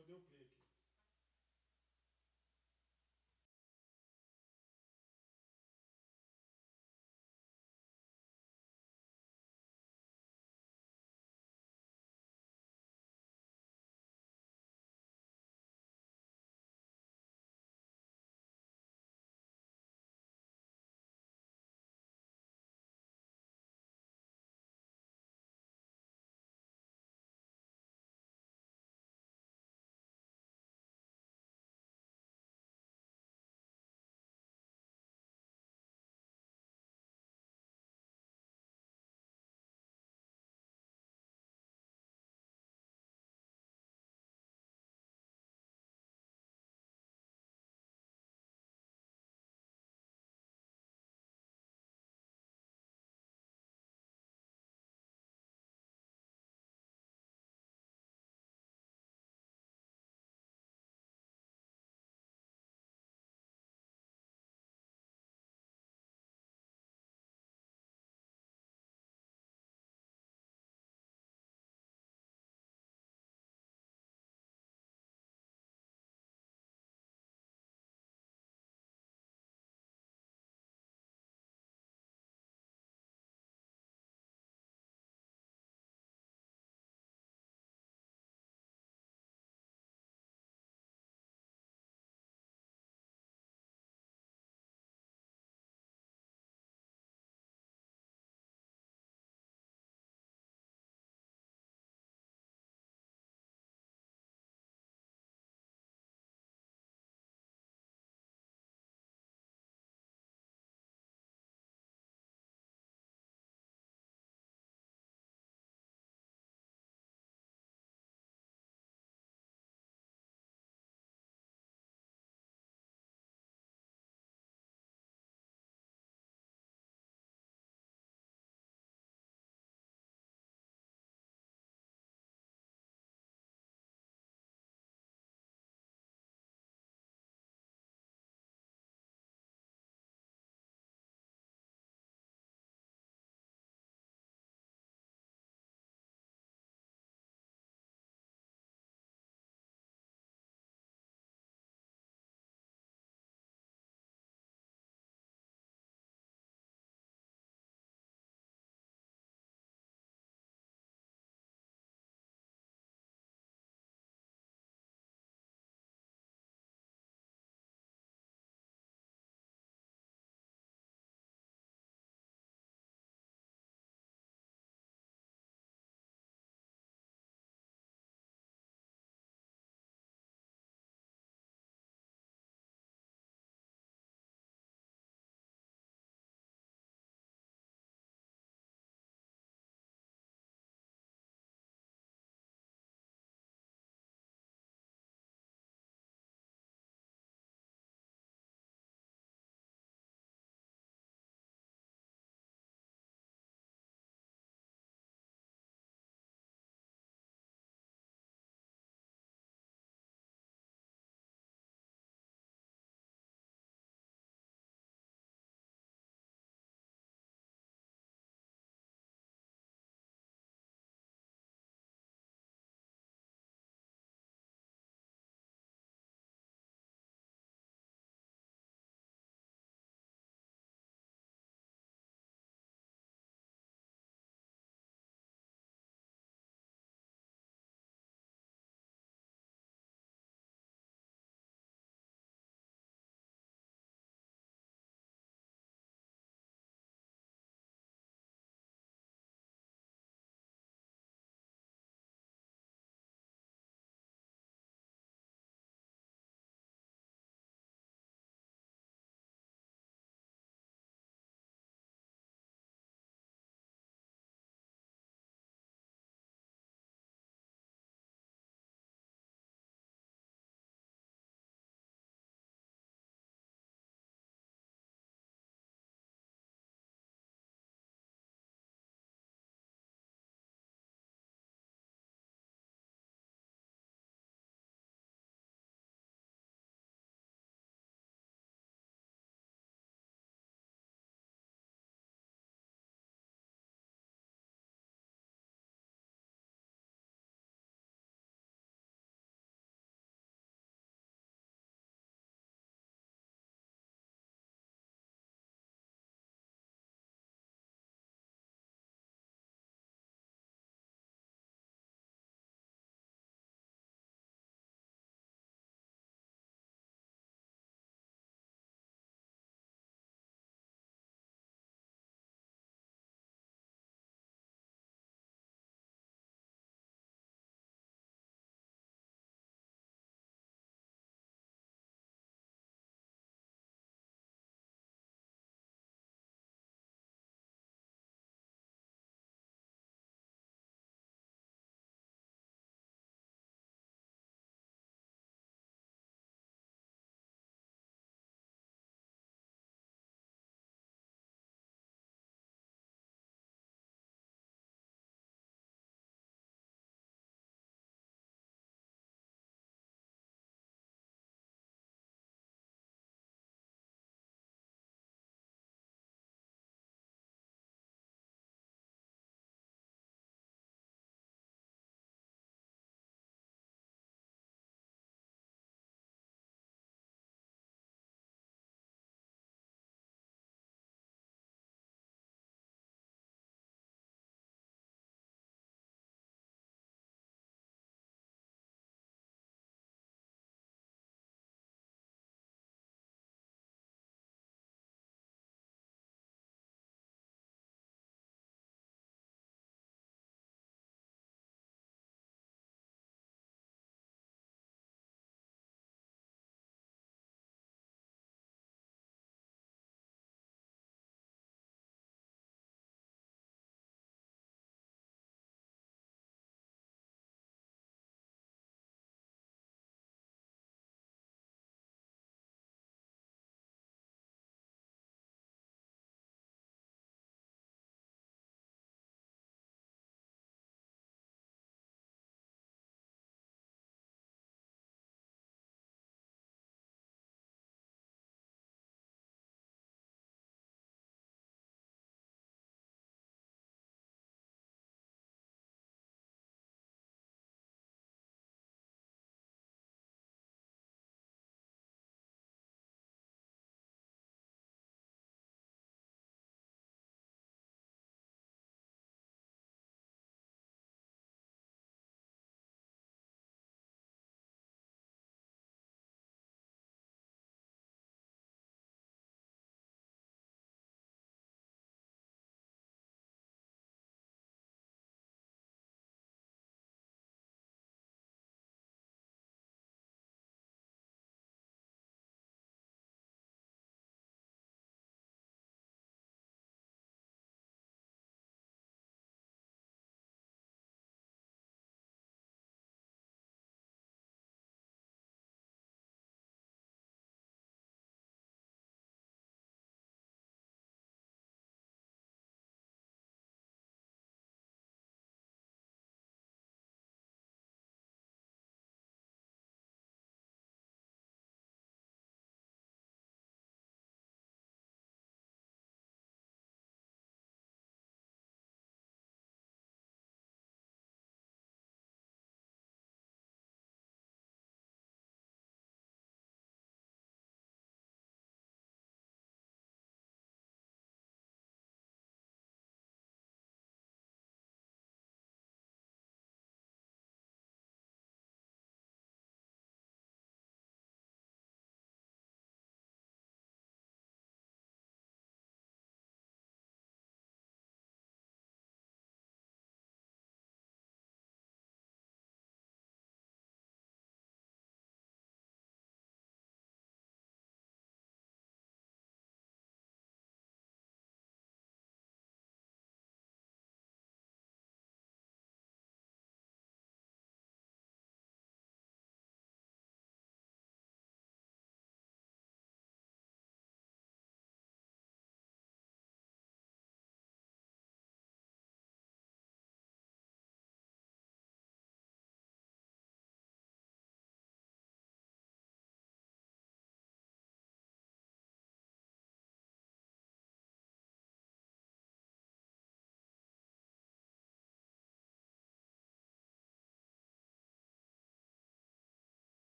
eu dei o play aqui.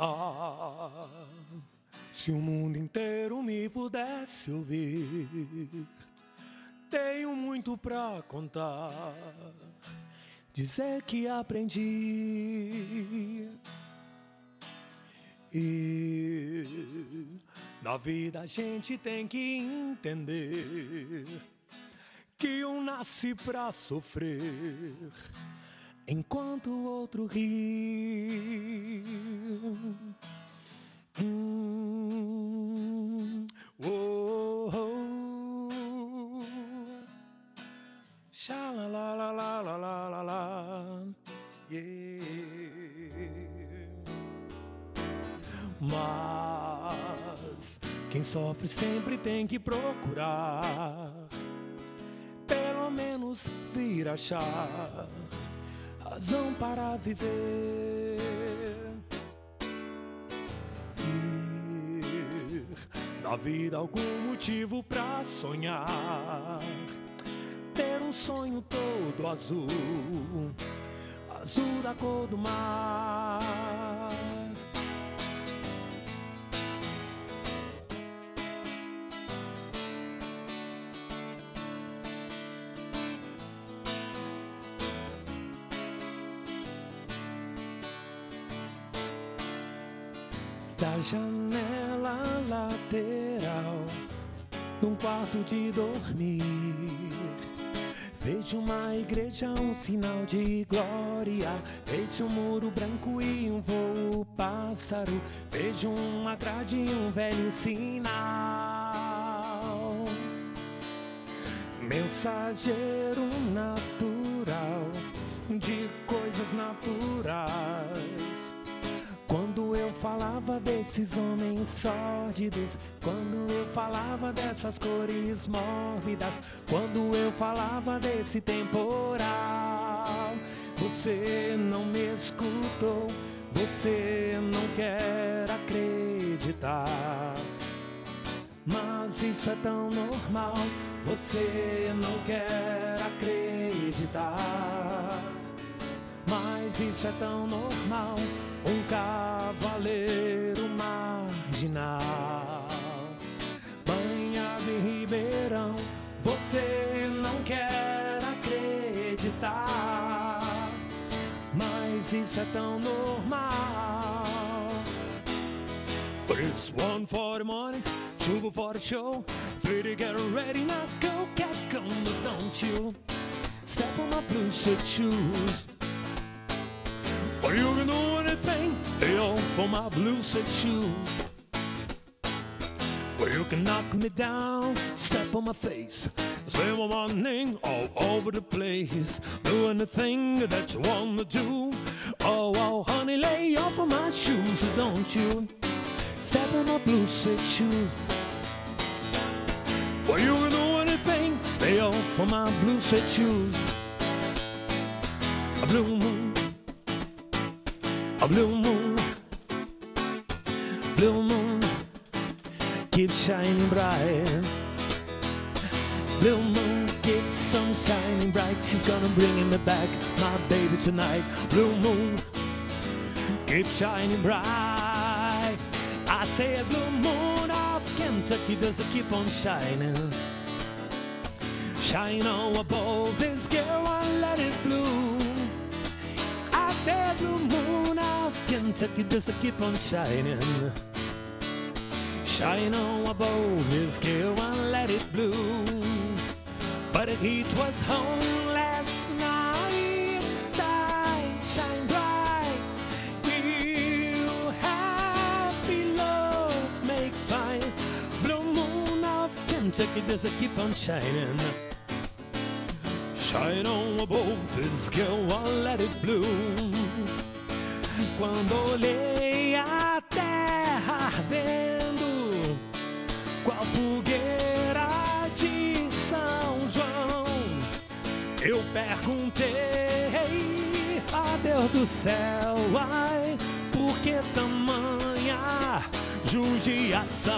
Ah, se o mundo inteiro me pudesse ouvir, tenho muito pra contar. Dizer que aprendi. E na vida a gente tem que entender que um nasce pra sofrer enquanto o outro ri. Hum, oh, oh. La la la la la la la la. Mas quem sofre sempre tem que procurar, pelo menos vir achar razão para viver. Vir na vida algum motivo pra sonhar, ter um sonho todo azul, azul da cor do mar. Janela lateral, num quarto de dormir, vejo uma igreja, um sinal de glória. Vejo um muro branco e um voo pássaro. Vejo uma grade e um velho sinal. Mensageiro natural de coisas naturais. Falava desses homens sórdidos, quando eu falava dessas cores mórbidas, quando eu falava desse temporal, você não me escutou, você não quer acreditar. Mas isso é tão normal, você não quer acreditar. Mas isso é tão normal, um cavaleiro marginal. Banhado em Ribeirão, você não quer acreditar. Mas isso é tão normal. It's one for the morning, two for the show, three to get ready, now go get going, but don't you step on my blue suede shoes. Or you can do anything, they all for my blue suede shoes. Well, you can knock me down, step on my face, say my name all over the place. Do anything that you wanna do. Oh, oh, honey, lay off of my shoes, don't you? Step on my blue suede shoes. Well, you can do anything, lay off for my blue suede shoes. A blue moon, blue moon, blue moon keeps shining bright. Blue moon keeps on shining bright. She's gonna bring me back, my baby tonight. Blue moon keeps shining bright. I say a blue moon of Kentucky does it keep on shining. Shine on above this girl and let it bloom. I blue moon of Kentucky it keep on shining. Shine on above his girl and let it bloom. But he was home last night. Die, shine bright. Will happy love make fine? Blue moon of Kentucky it keep on shining? Shine on above this girl and let it bloom. Quando olhei a terra ardendo, qual fogueira de São João, eu perguntei a Deus do céu, ai, por que tamanha judiação?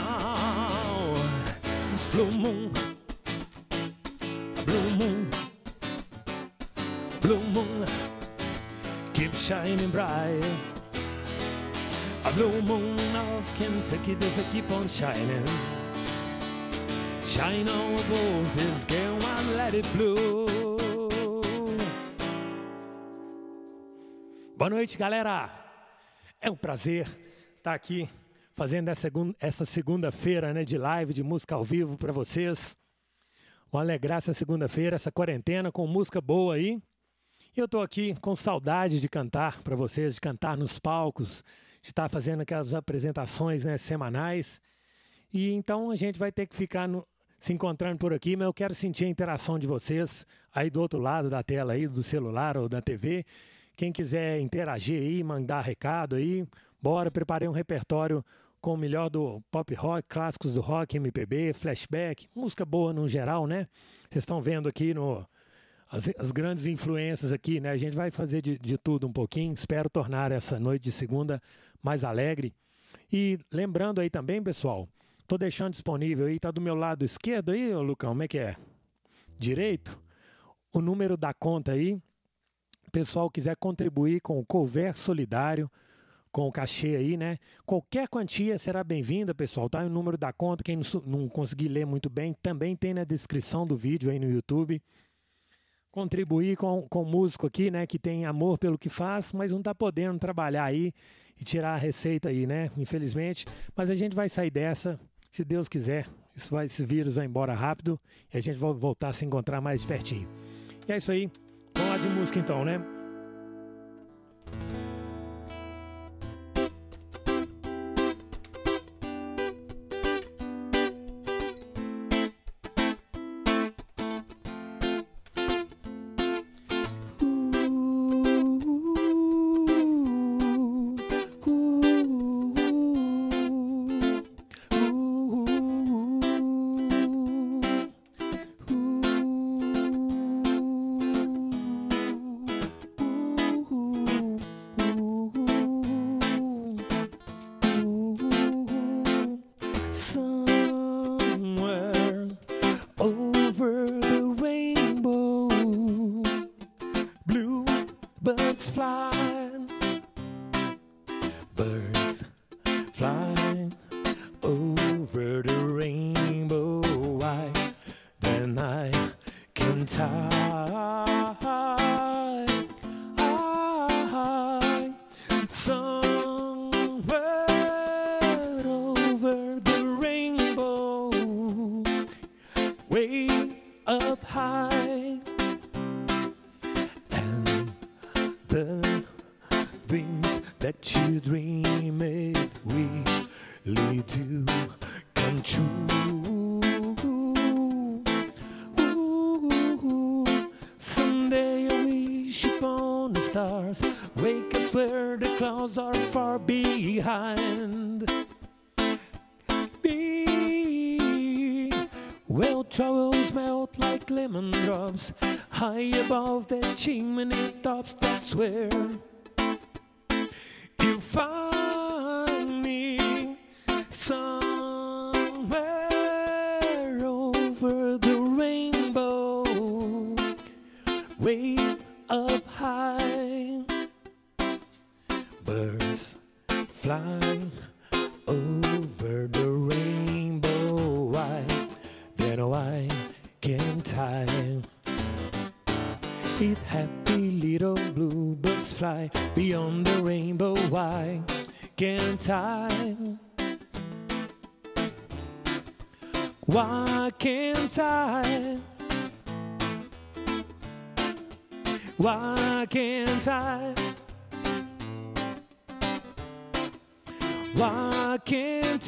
Blue Moon, Blue Moon, Blue Moon, keep shining bright. A blue moon of Kentucky does it keep on shining. Shine on both this girl and let it blow. Boa noite, galera. É um prazer estar aqui fazendo essa segunda-feira né, de live de música ao vivo para vocês. Vou alegrar essa segunda-feira, essa quarentena com música boa aí. Eu estou aqui com saudade de cantar para vocês, de cantar nos palcos, de estar fazendo aquelas apresentações né, semanais. E então a gente vai ter que ficar no, se encontrando por aqui, mas eu quero sentir a interação de vocês aí do outro lado da tela aí, do celular ou da TV. Quem quiser interagir aí, mandar recado aí, bora, preparei um repertório com o melhor do pop rock, clássicos do rock, MPB, flashback, música boa no geral, né? Vocês estão vendo aqui no as, as, grandes influências aqui, né? A gente vai fazer de, de tudo um pouquinho. Espero tornar essa noite de segunda mais alegre. E lembrando aí também, pessoal, tô deixando disponível aí, tá do meu lado esquerdo aí, ô Lucão, como é que é? Direito? O número da conta aí. Pessoal quiser contribuir com o Cover Solidário, com o cachê aí, né? Qualquer quantia será bem-vinda, pessoal. Tá aí o número da conta. Quem não, não conseguir ler muito bem, também tem na descrição do vídeo aí no YouTube. Contribuir com, com o músico aqui, né? Que tem amor pelo que faz, mas não está podendo trabalhar aí e tirar a receita aí, né? Infelizmente. Mas a gente vai sair dessa, se Deus quiser. Isso vai, esse vírus vai embora rápido e a gente vai voltar a se encontrar mais pertinho. E é isso aí. Vamos lá de música então, né?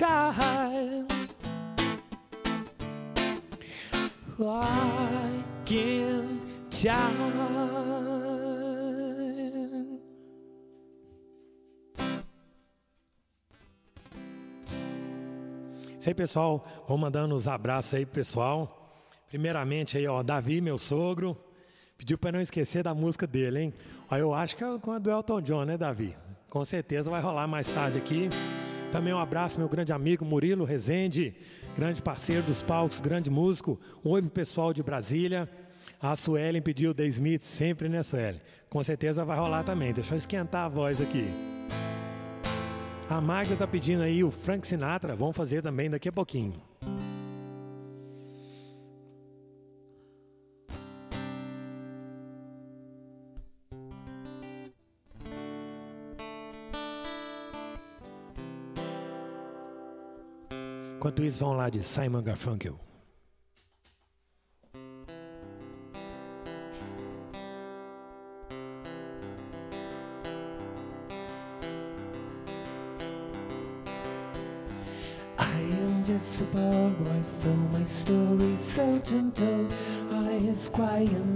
Can't I? Why can't I? Isso aí, pessoal. Vou mandando os abraços aí, pessoal. Primeiramente aí, ó, Davi, meu sogro, pediu para não esquecer da música dele, hein? Ó, eu acho que é com a do Elton John, né, Davi? Com certeza vai rolar mais tarde aqui. Também um abraço, meu grande amigo Murilo Rezende, grande parceiro dos palcos, grande músico. Oi pessoal de Brasília. A Suelen pediu The Smith sempre, né, Suelen? Com certeza vai rolar também. Deixa eu esquentar a voz aqui. A Magda tá pedindo aí o Frank Sinatra. Vamos fazer também daqui a pouquinho. Enquanto isso, vão lá de Simon Garfunkel. Just a boy, though my story so untold. I is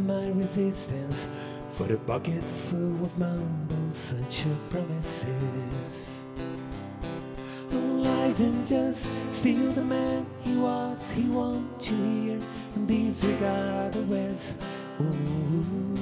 my resistance for the bucket full of mumbles, such a promises isn't just still the man he was, he wants you here and disregard the West. Ooh.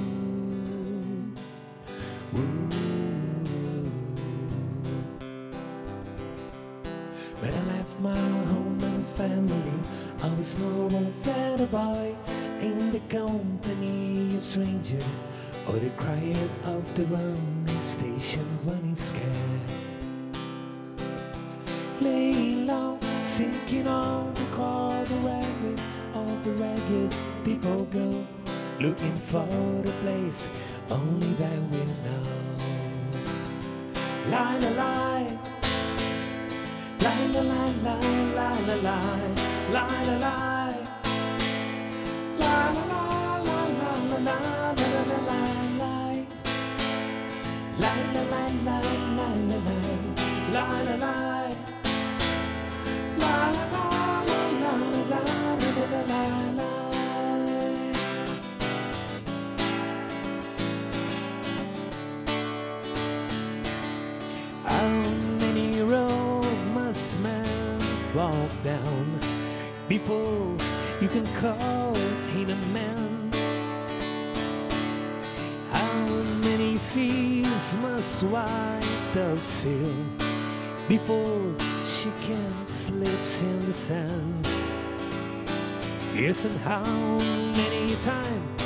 Yes, and how many times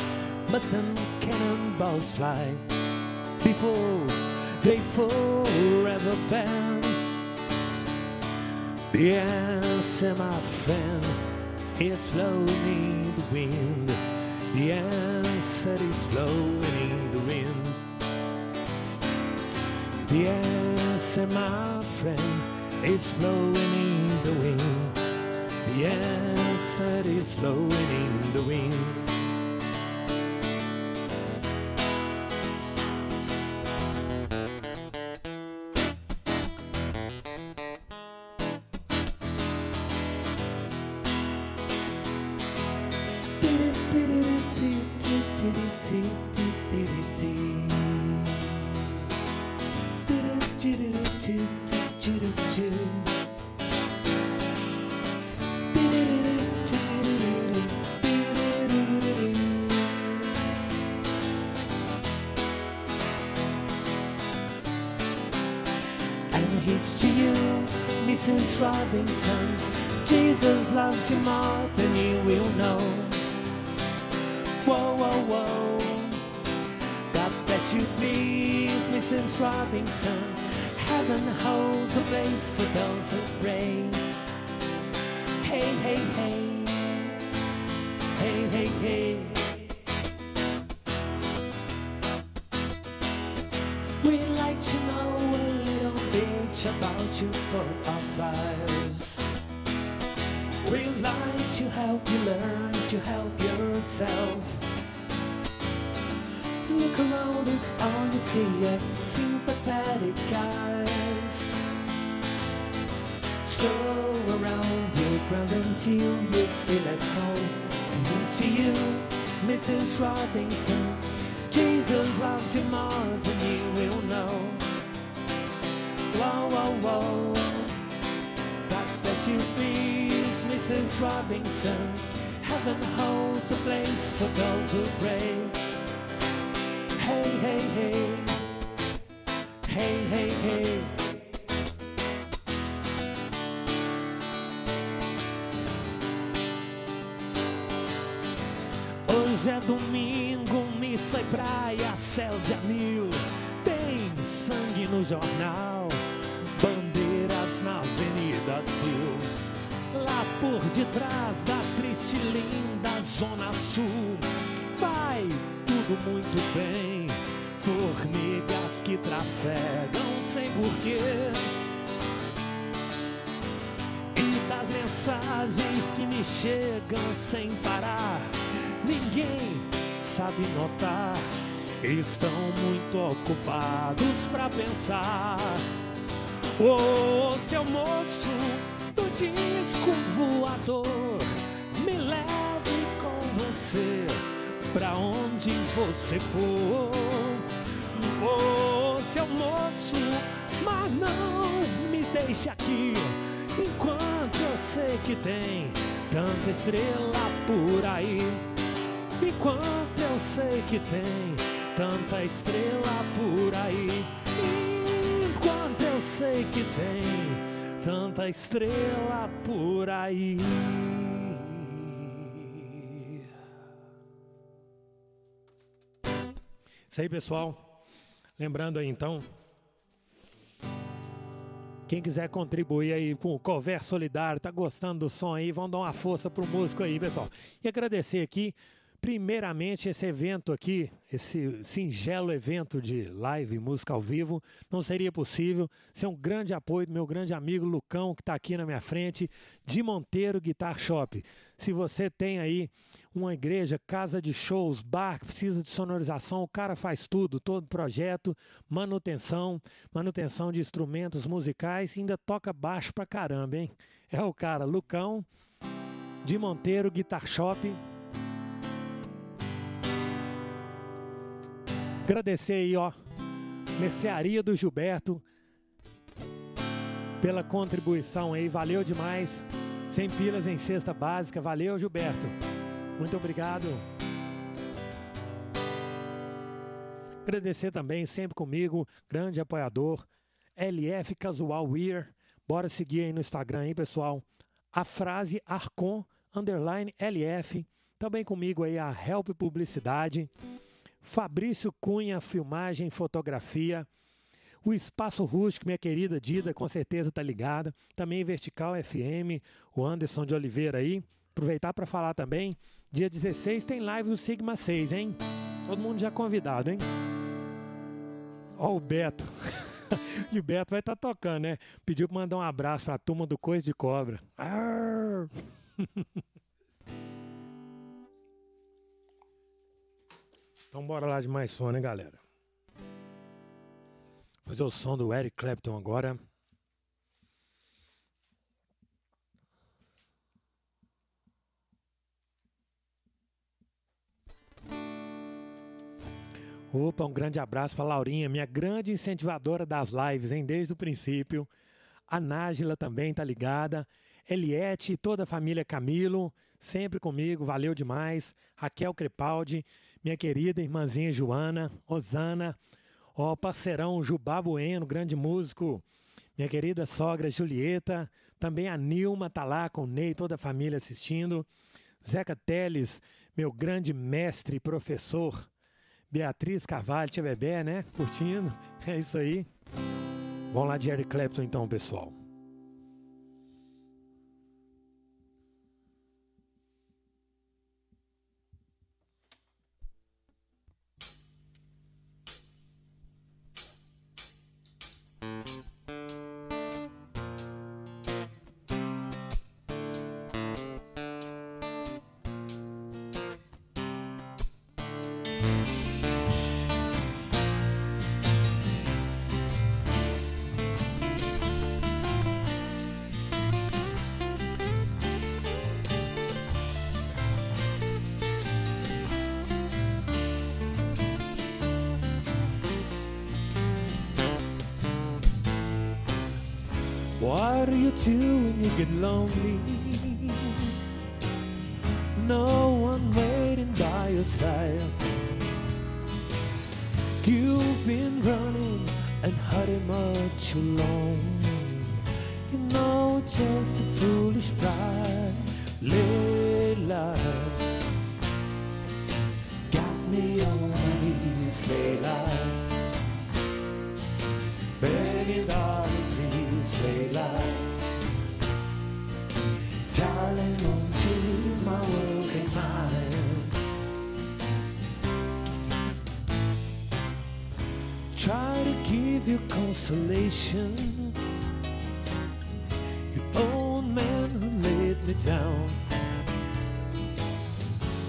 must them cannonballs fly before they forever ban? The answer, my friend, is blowing in the wind. The answer is blowing in the wind. The answer, my friend, is blowing in the wind. The answer is blowing in the wind. Robinson. Heaven holds a place for those who pray. Hey, hey, hey. Hey, hey, hey. We'd like to know a little bit about you for our files. We'd like to help you learn to help yourself. And all you see are sympathetic eyes. Stroll around your ground until you feel at home. And we see you, Mrs. Robinson. Jesus loves you more than you will know. Whoa, whoa, whoa. God bless you, please, Mrs. Robinson. Heaven holds a place for those who pray. Hey, hey, hey. Hey, hey, hey. Hoje é domingo, missa e praia, céu de anil. Tem sangue no jornal, bandeiras na Avenida Sul. Lá por detrás da triste linda Zona Sul, vai tudo muito bem formigas que trafegam sem porquê. E das mensagens que me chegam sem parar, ninguém sabe notar. Estão muito ocupados pra pensar. Ô, oh, seu moço do disco voador, me leve com você pra onde você for. Ô, oh, seu moço, mas não me deixe aqui enquanto eu sei que tem tanta estrela por aí. Enquanto eu sei que tem tanta estrela por aí sei que tem tanta estrela por aí. Isso aí, pessoal. Lembrando aí então, quem quiser contribuir aí com o Cover Solidário, tá gostando do som aí, vão dar uma força pro músico aí, pessoal. E agradecer aqui Primeiramente, esse evento aqui, esse singelo evento de live, música ao vivo, não seria possível sem um grande apoio do meu grande amigo Lucão, que está aqui na minha frente, de Monteiro Guitar Shop. Se você tem aí uma igreja, casa de shows, bar, que precisa de sonorização, o cara faz tudo, todo projeto, manutenção, manutenção de instrumentos musicais e ainda toca baixo pra caramba, hein? É o cara, Lucão, de Monteiro Guitar Shop. Agradecer aí, ó, Mercearia do Gilberto, pela contribuição aí, valeu demais. Sem pilas em cesta básica, valeu, Gilberto. Muito obrigado. Agradecer também, sempre comigo, grande apoiador, LF Casual Wear. Bora seguir aí no Instagram aí, pessoal. A frase Arcon underline LF. Também comigo aí a Help Publicidade. Fabrício Cunha, filmagem, fotografia. O Espaço Rústico, minha querida Dida, com certeza tá ligada. Também Vertical FM, o Anderson de Oliveira aí. Aproveitar para falar também, dia 16 tem live do Sigma 6, hein? Todo mundo já convidado, hein? Ó o Beto. e o Beto vai estar tá tocando, né? Pediu para mandar um abraço para a turma do Coisa de Cobra. Então bora lá de mais som, né, galera? Fazer o som do Eric Clapton agora. Opa, um grande abraço para Laurinha, minha grande incentivadora das lives, hein, desde o princípio. A Nájila também tá ligada. Eliette e toda a família Camilo, sempre comigo, valeu demais. Raquel Crepaldi, minha querida irmãzinha Joana, Osana, ó, parceirão Jubá Bueno, grande músico, minha querida sogra Julieta, também a Nilma tá lá com o Ney, toda a família assistindo, Zeca Teles, meu grande mestre e professor, Beatriz Carvalho, tia Bebé, né? Curtindo, é isso aí. Vamos lá de Eric Clapton então, pessoal. What do you do when you get lonely? Consolation. You old man who laid me down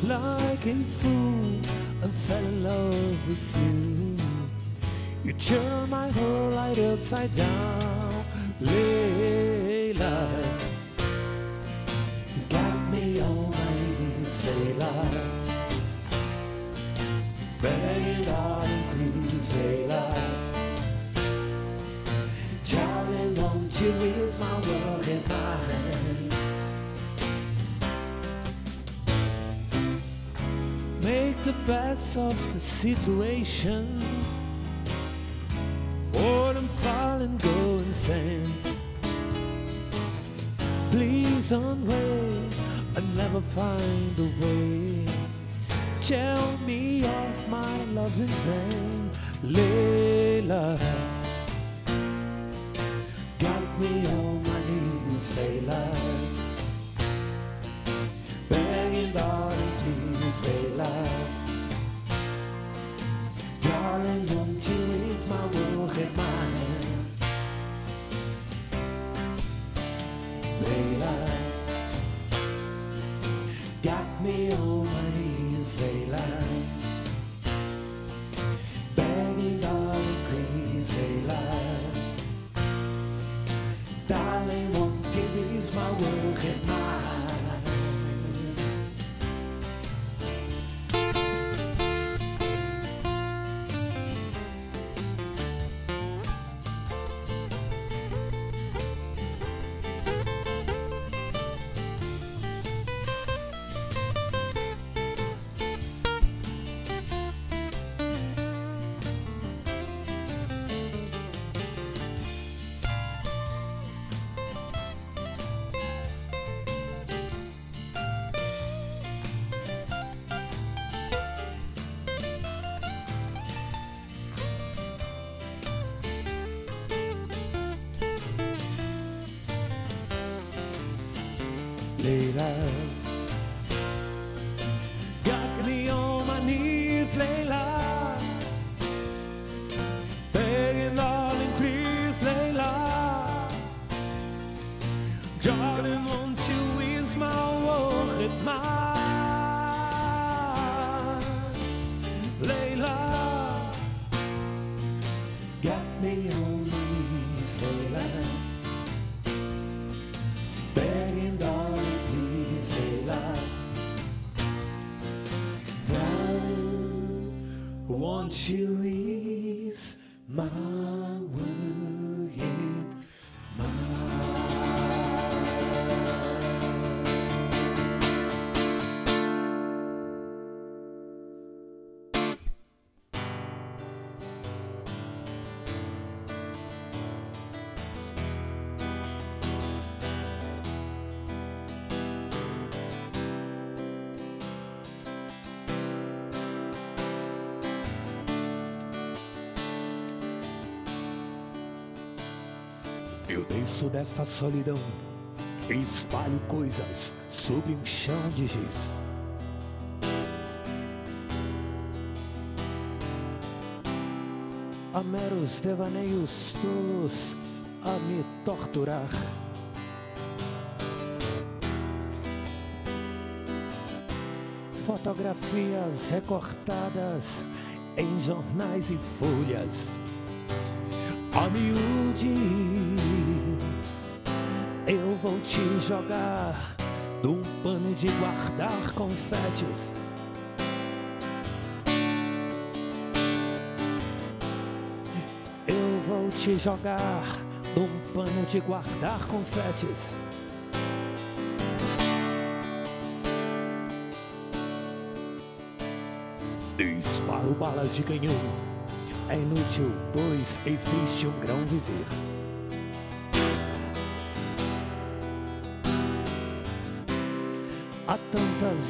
like a fool and fell in love with you. You turned my whole life upside down, situation. For them fall and go insane. Please don't wait and never find a way. Tell me of my love's in vain, Eu desço dessa solidão e espalho coisas sobre um chão de giz. Há meros devaneios tolos a me torturar. Fotografias recortadas em jornais e folhas a miúde vou te jogar num pano de guardar confetes. Eu vou te jogar num pano de guardar confetes. Disparo balas de canhão. É inútil, pois existe um grão vizir.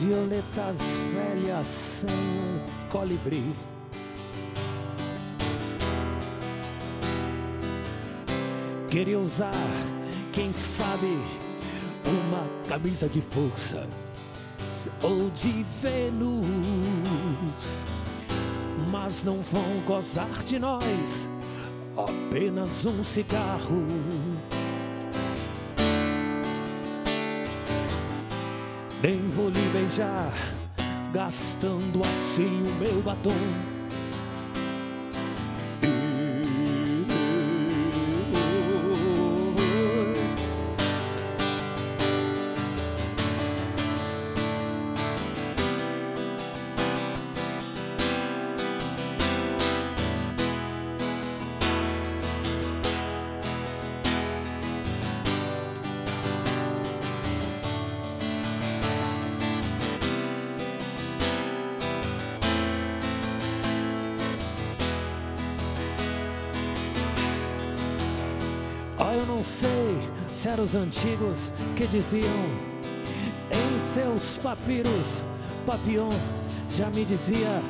Violetas velhas sem um colibri. Queria usar, quem sabe, uma camisa de força ou de Vênus mas não vão gozar de nós. Apenas um cigarro. Nem vou lhe beijar, gastando assim o meu batom. Eram os antigos que diziam em seus papiros, Papion já me dizia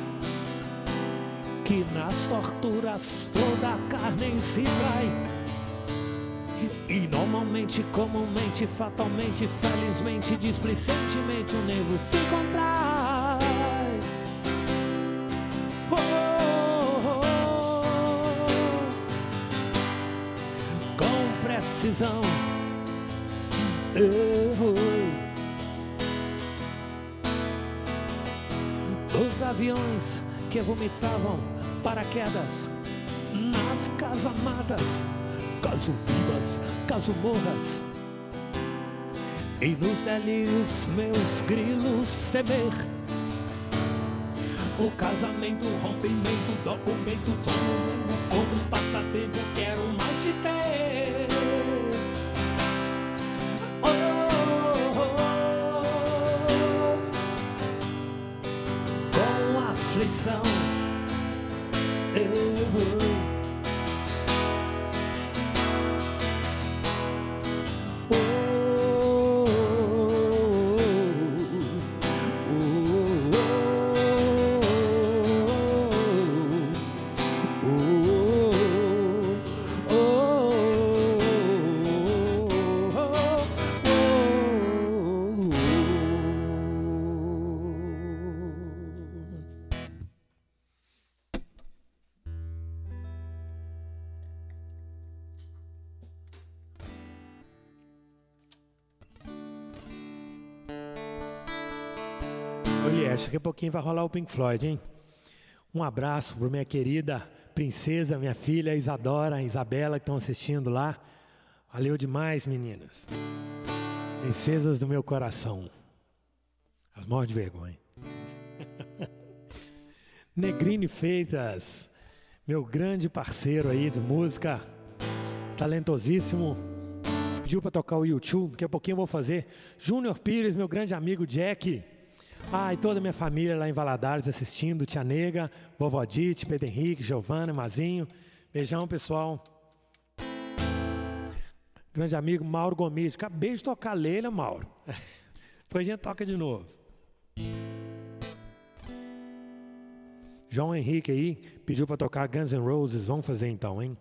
que nas torturas toda a carne se trai. E normalmente, comumente, fatalmente, felizmente, displicentemente, o nervo se contrai. decisão. Os aviões que vomitavam paraquedas nas casamadas, caso vivas, caso morras. E nos delírios meus grilos temer. O casamento, rompimento, documento Vão como passatempo, quero mais te ter song daqui a pouquinho vai rolar o Pink Floyd, hein? Um abraço para minha querida princesa, minha filha Isadora, Isabela, que estão assistindo lá. Valeu demais, meninas. Princesas do meu coração. As mortes de vergonha. Negrine Feitas, meu grande parceiro aí de música, talentosíssimo. Pediu para tocar o YouTube, daqui a pouquinho eu vou fazer. Júnior Pires, meu grande amigo Jack. Ah, e toda a minha família lá em Valadares assistindo, Tia Nega, Vovó Dite, Pedro Henrique, Giovana, Mazinho. Beijão, pessoal. Grande amigo Mauro Gomes. Acabei de tocar Leila, Mauro. Depois a gente toca de novo. João Henrique aí pediu para tocar Guns N' Roses. Vamos fazer então, hein?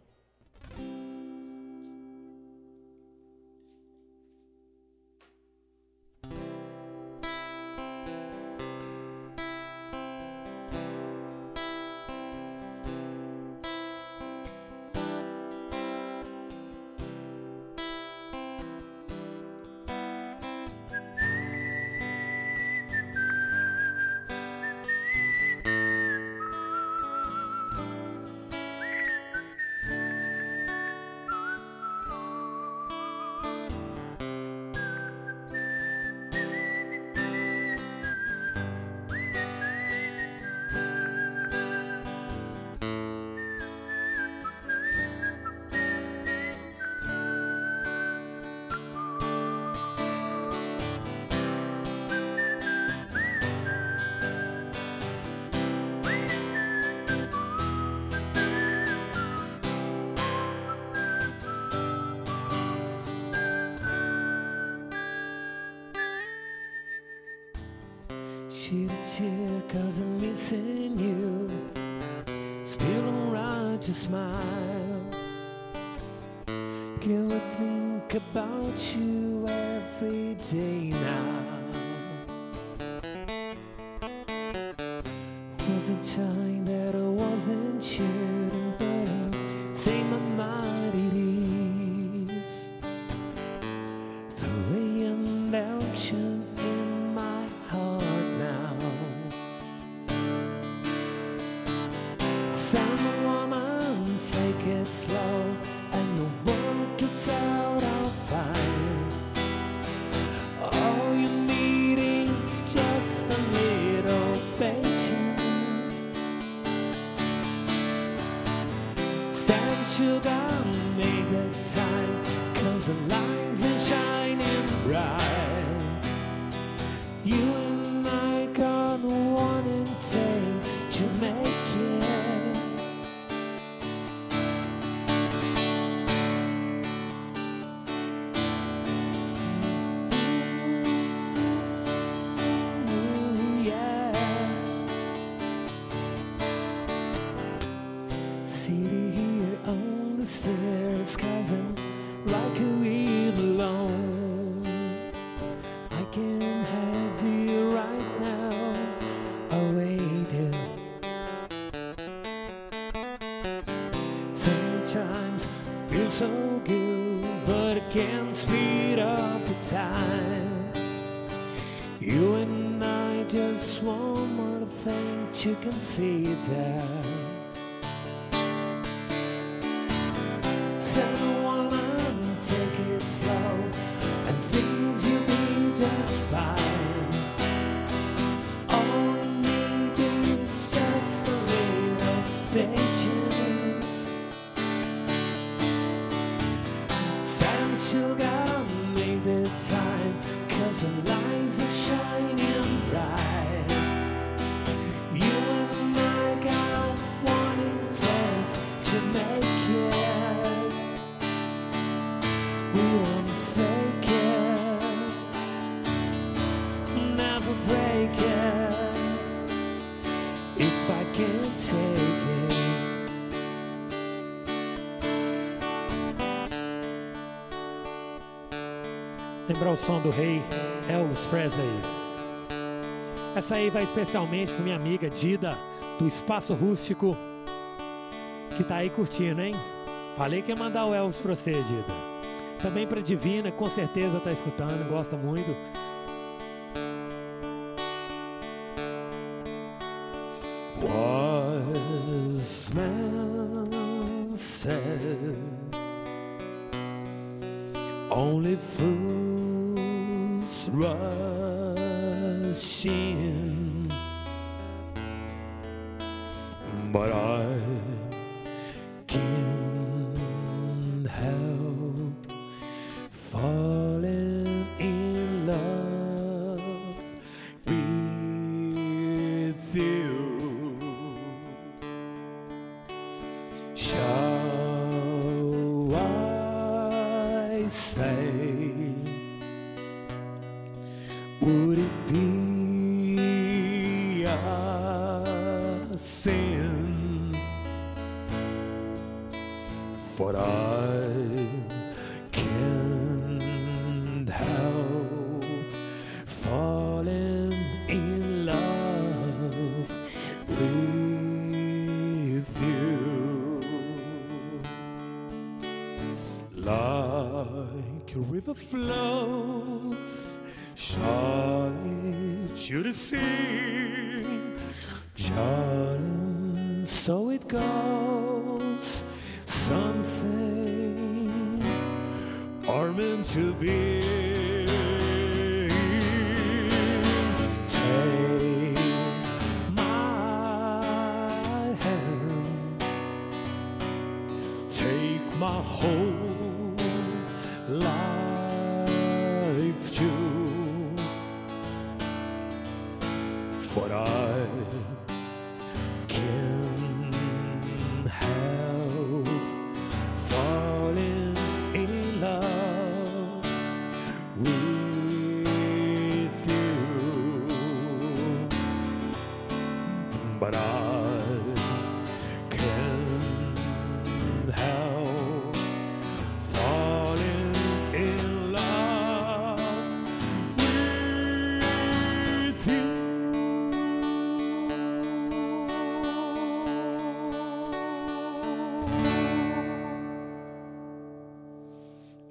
lembrar o som do rei Elvis Presley. Essa aí vai especialmente para minha amiga Dida, do Espaço Rústico, que tá aí curtindo, hein? Falei que ia mandar o Elvis para você, Dida. Também para Divina, com certeza tá escutando, gosta muito.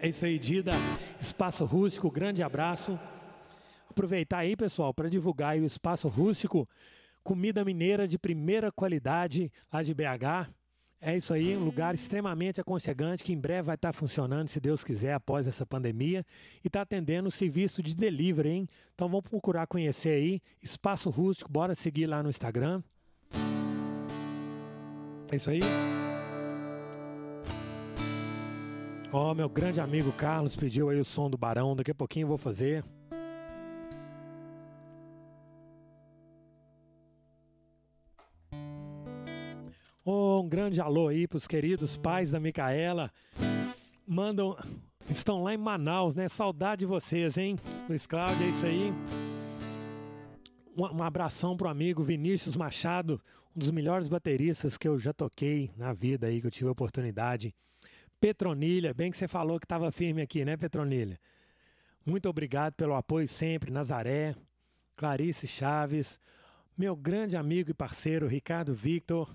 Isso aí, Dida. Espaço Rústico, grande abraço. Aproveitar aí, pessoal, para divulgar o Espaço Rústico, comida mineira de primeira qualidade lá de BH. É isso aí, um lugar extremamente aconchegante que em breve vai estar funcionando, se Deus quiser, após essa pandemia. E está atendendo o serviço de delivery, hein? Então vamos procurar conhecer aí. Espaço Rústico, bora seguir lá no Instagram. É isso aí. Ó, oh, meu grande amigo Carlos pediu aí o som do Barão, daqui a pouquinho eu vou fazer. Oh, um grande alô aí para os queridos pais da Micaela. Mandam. Estão lá em Manaus, né? Saudade de vocês, hein? Luiz Cláudio, é isso aí. Um abração pro amigo Vinícius Machado, um dos melhores bateristas que eu já toquei na vida aí, que eu tive a oportunidade. Petronilha, bem que você falou que estava firme aqui, né, Petronilha? Muito obrigado pelo apoio sempre, Nazaré, Clarice Chaves, meu grande amigo e parceiro Ricardo Victor,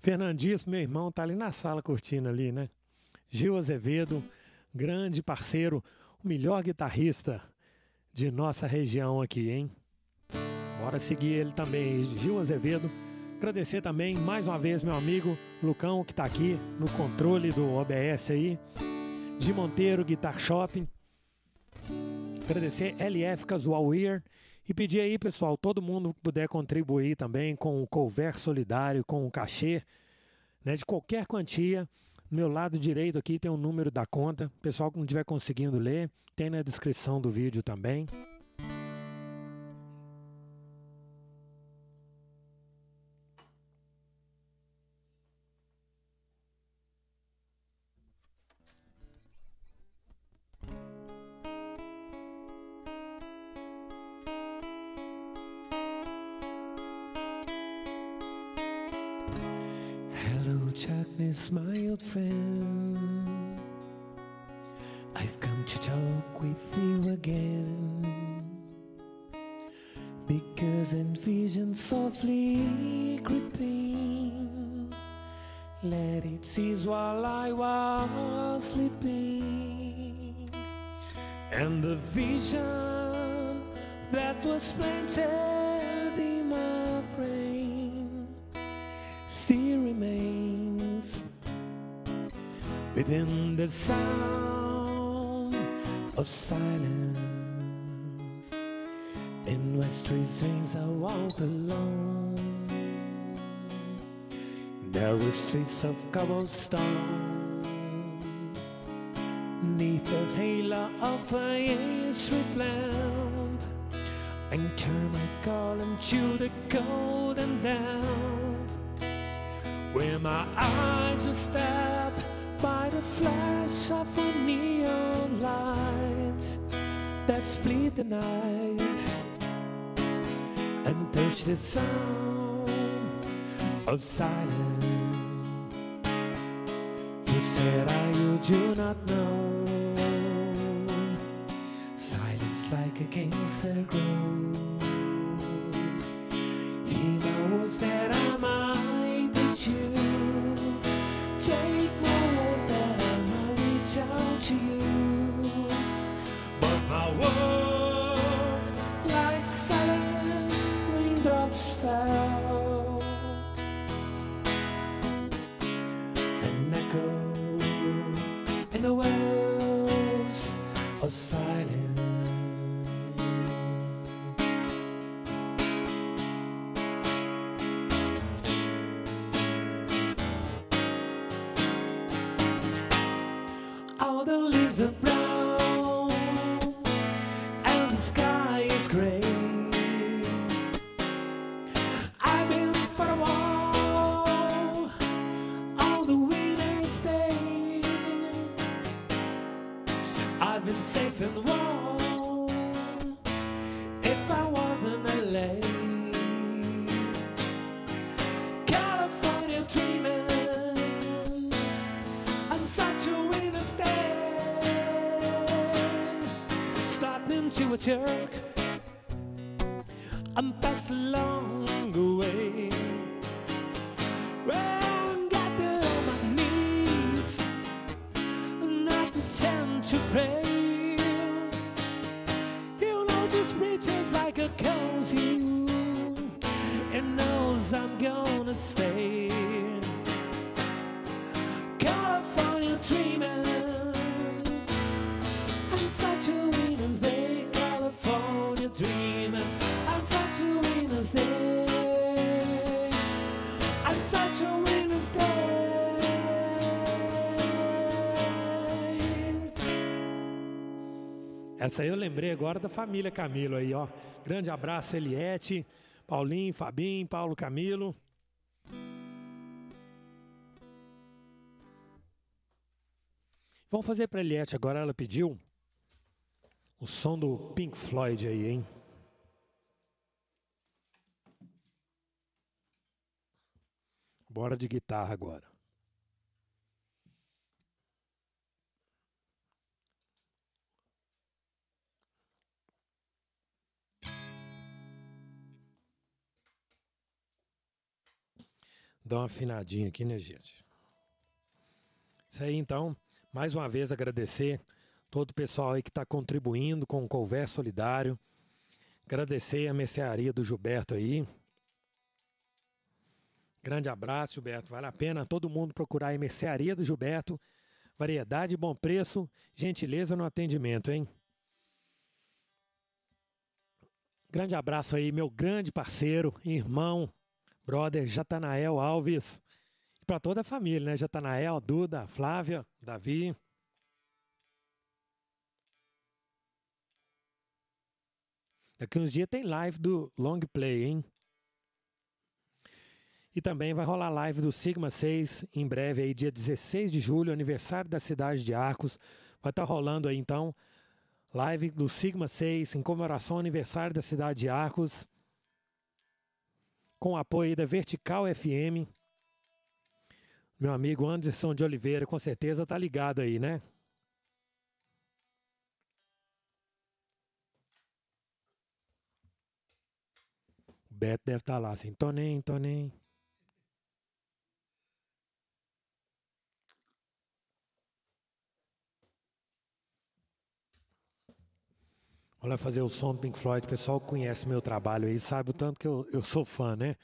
Fernandíssimo, meu irmão, tá ali na sala curtindo ali, né? Gil Azevedo, grande parceiro, o melhor guitarrista de nossa região aqui, hein? Bora seguir ele também, Gil Azevedo. Agradecer também mais uma vez meu amigo Lucão, que está aqui no controle do OBS aí. De Monteiro Guitar Shopping. Agradecer LF Casual Wear. E pedir aí, pessoal, todo mundo que puder contribuir também com o cover solidário, com o cachê, né, de qualquer quantia. No meu lado direito aqui tem o número da conta. Pessoal que não estiver conseguindo ler, tem na descrição do vídeo também. Chuckness, my old friend. I've come to talk with you again. Because in vision softly creeping, let it cease while I was sleeping. And the vision that was planted within the sound of silence. In west streets trains I walk alone. There were streets of cobblestone. Neath the halo of a street lamp, and turn my column to the cold and damp where my eyes were stabbed by the flash of a neon light that split the night and touched the sound of silence. Who said I you do not know? Silence like a cancer grows. He knows that I Essa aí eu lembrei agora da família Camilo aí, ó. Grande abraço, Eliette, Paulinho, Fabinho, Paulo Camilo. Vamos fazer para Eliette agora, ela pediu o som do Pink Floyd aí, hein? Bora de guitarra agora. Dá uma afinadinha aqui, né, gente? Isso aí, então. Mais uma vez agradecer todo o pessoal aí que está contribuindo com o Couver Solidário. Agradecer a mercearia do Gilberto aí. Grande abraço, Gilberto. Vale a pena todo mundo procurar a mercearia do Gilberto. Variedade, bom preço, gentileza no atendimento, hein? Grande abraço aí, meu grande parceiro, irmão, brother Jatanael Alves. E para toda a família, né? Jatanael, Duda, Flávia, Davi. Daqui uns dias tem live do Long Play, hein? E também vai rolar live do Sigma 6 em breve, aí, dia 16 de julho, aniversário da cidade de Arcos. Vai estar tá rolando aí então live do Sigma 6 em comemoração ao aniversário da cidade de Arcos. Com apoio da Vertical FM. Meu amigo Anderson de Oliveira, com certeza tá ligado aí, né? Beto deve estar tá lá assim, tô nem, tô nem. Olha, fazer o som do Pink Floyd, o pessoal conhece meu trabalho aí, sabe o tanto que eu, eu sou fã, né?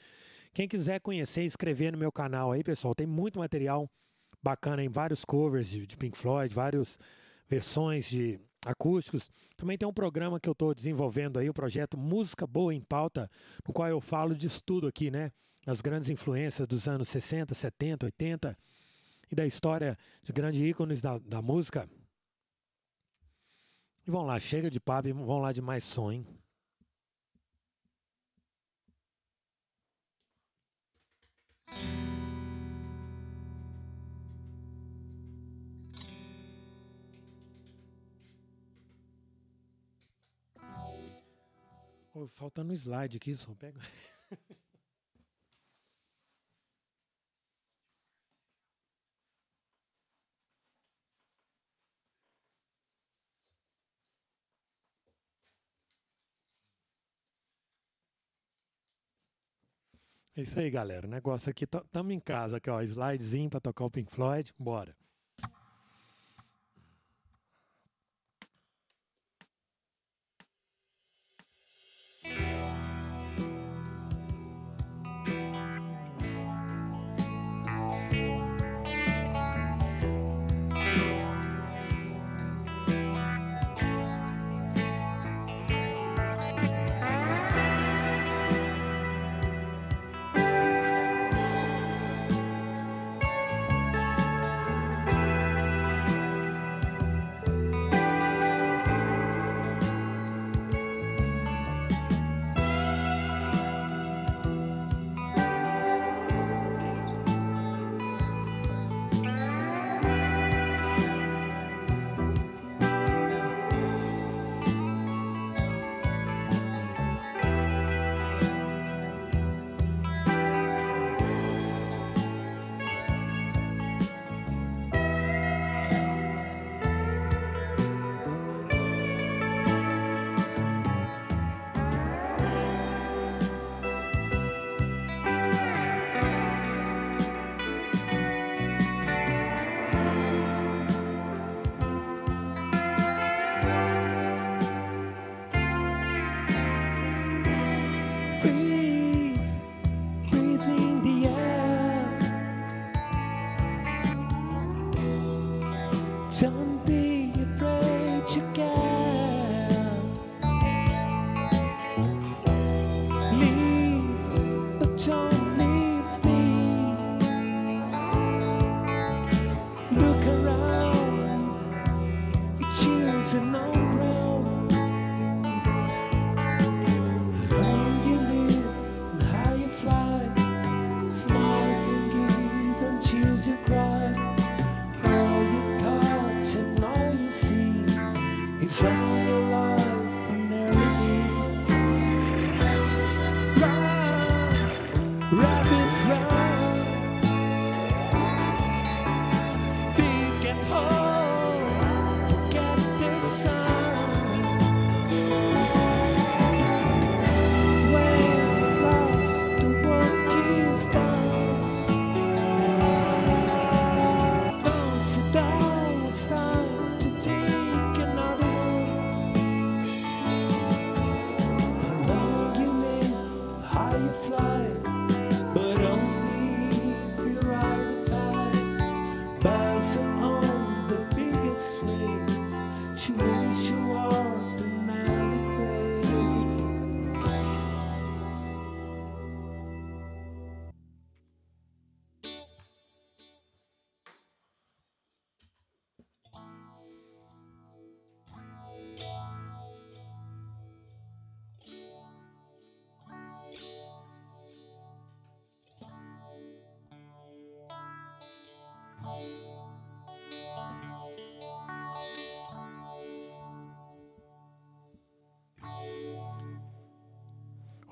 Quem quiser conhecer, inscrever no meu canal aí, pessoal, tem muito material bacana em vários covers de, de Pink Floyd, várias versões de acústicos. Também tem um programa que eu estou desenvolvendo aí, o projeto Música Boa em Pauta, no qual eu falo disso tudo aqui, né? As grandes influências dos anos 60, 70, 80 e da história de grandes ícones da, da música. E vão lá, chega de papo e vão lá de mais hein? Oh, faltando um slide aqui, só pega. É isso aí, galera. O negócio aqui, estamos em casa aqui, ó, slidezinho para tocar o Pink Floyd. Bora.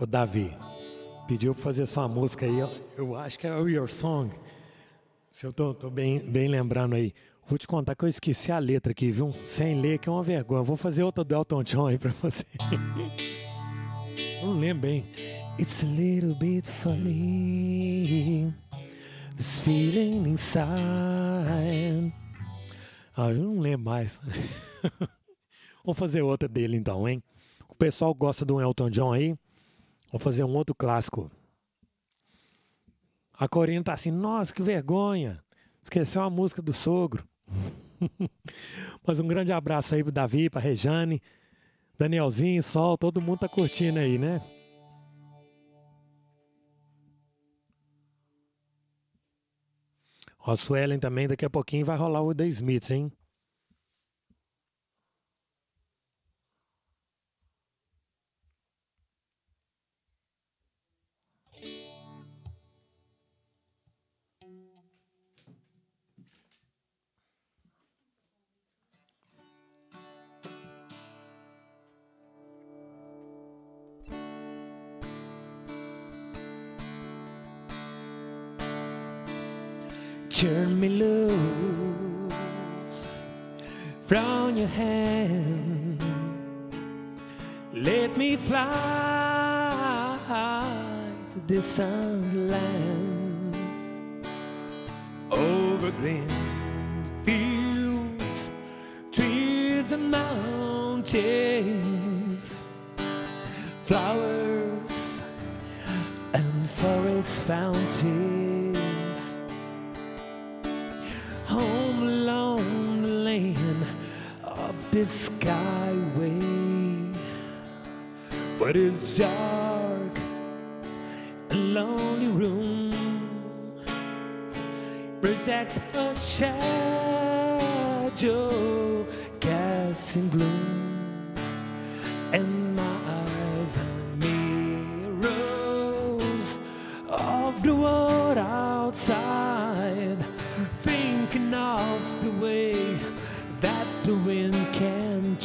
Ô Davi, pediu para fazer sua música aí, eu acho que é o Your Song. Se eu tô, tô bem, bem lembrando aí. Vou te contar que eu esqueci a letra aqui, viu? Sem ler, que é uma vergonha. Vou fazer outra do Elton John aí pra você. Não lembro bem. It's a little bit funny. This feeling inside. Ah, eu não lembro mais. Vou fazer outra dele então, hein? O pessoal gosta do Elton John aí. Vou fazer um outro clássico. A Corina tá assim, nossa, que vergonha. Esqueceu a música do sogro. Mas um grande abraço aí pro Davi, pra Rejane, Danielzinho, Sol, todo mundo tá curtindo aí, né? Ó, Suelen também, daqui a pouquinho vai rolar o The Smiths, hein? Turn me loose from your hand. Let me fly to distant land over green fields, trees and mountains, flowers and forest fountains this skyway. But it's dark and lonely room projects a shadow casting gloom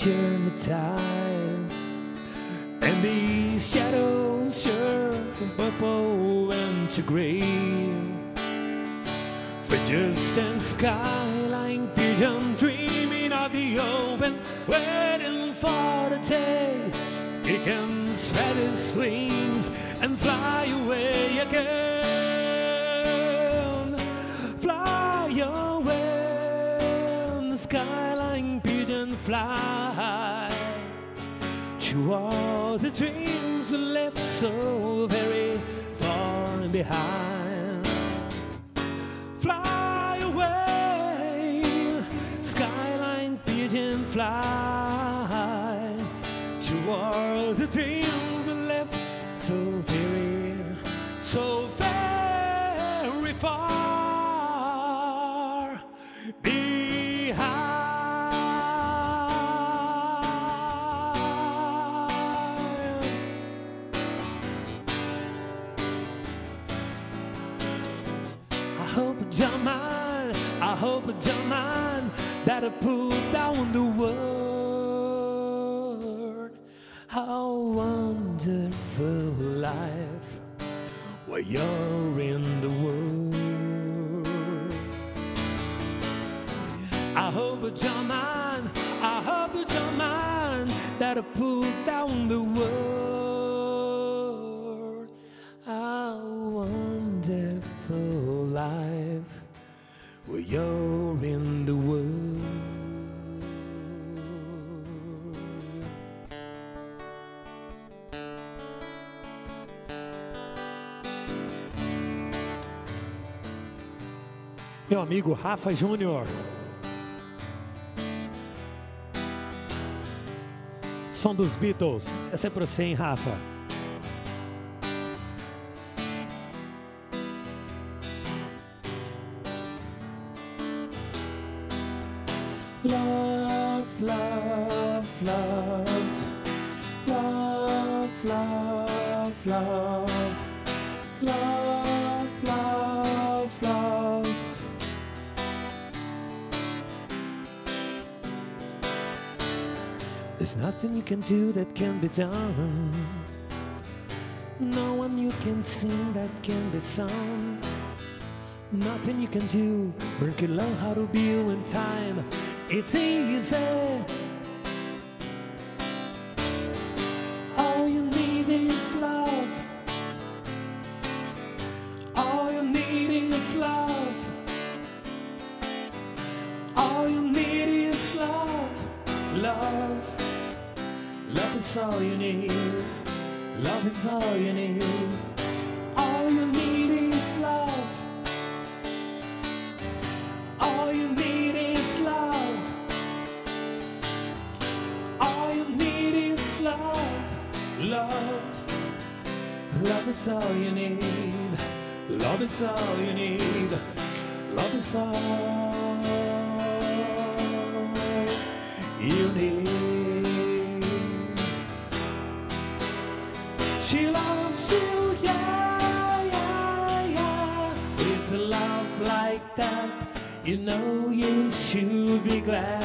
tide and these shadows turn from purple into for just and skyline pigeon dreaming of the open. Waiting for the day spread his wings and fly away again. Fly away skyline pigeon fly to all the dreams left so very far behind. Fly away skyline fly you're in the world. I hope you don't mind, I hope you don't mind that I put down the word. Meu amigo Rafa Júnior. Som dos Beatles. Essa é pra você, hein, Rafa? Love, love, love. Love, love, love. Nothing you can do that can be done. No one you can sing that can be sung. Nothing you can do, you can learn how to be in time. It's easy. All you need. Love is all you need. She loves you, yeah, yeah, yeah. With a love like that, you know you should be glad.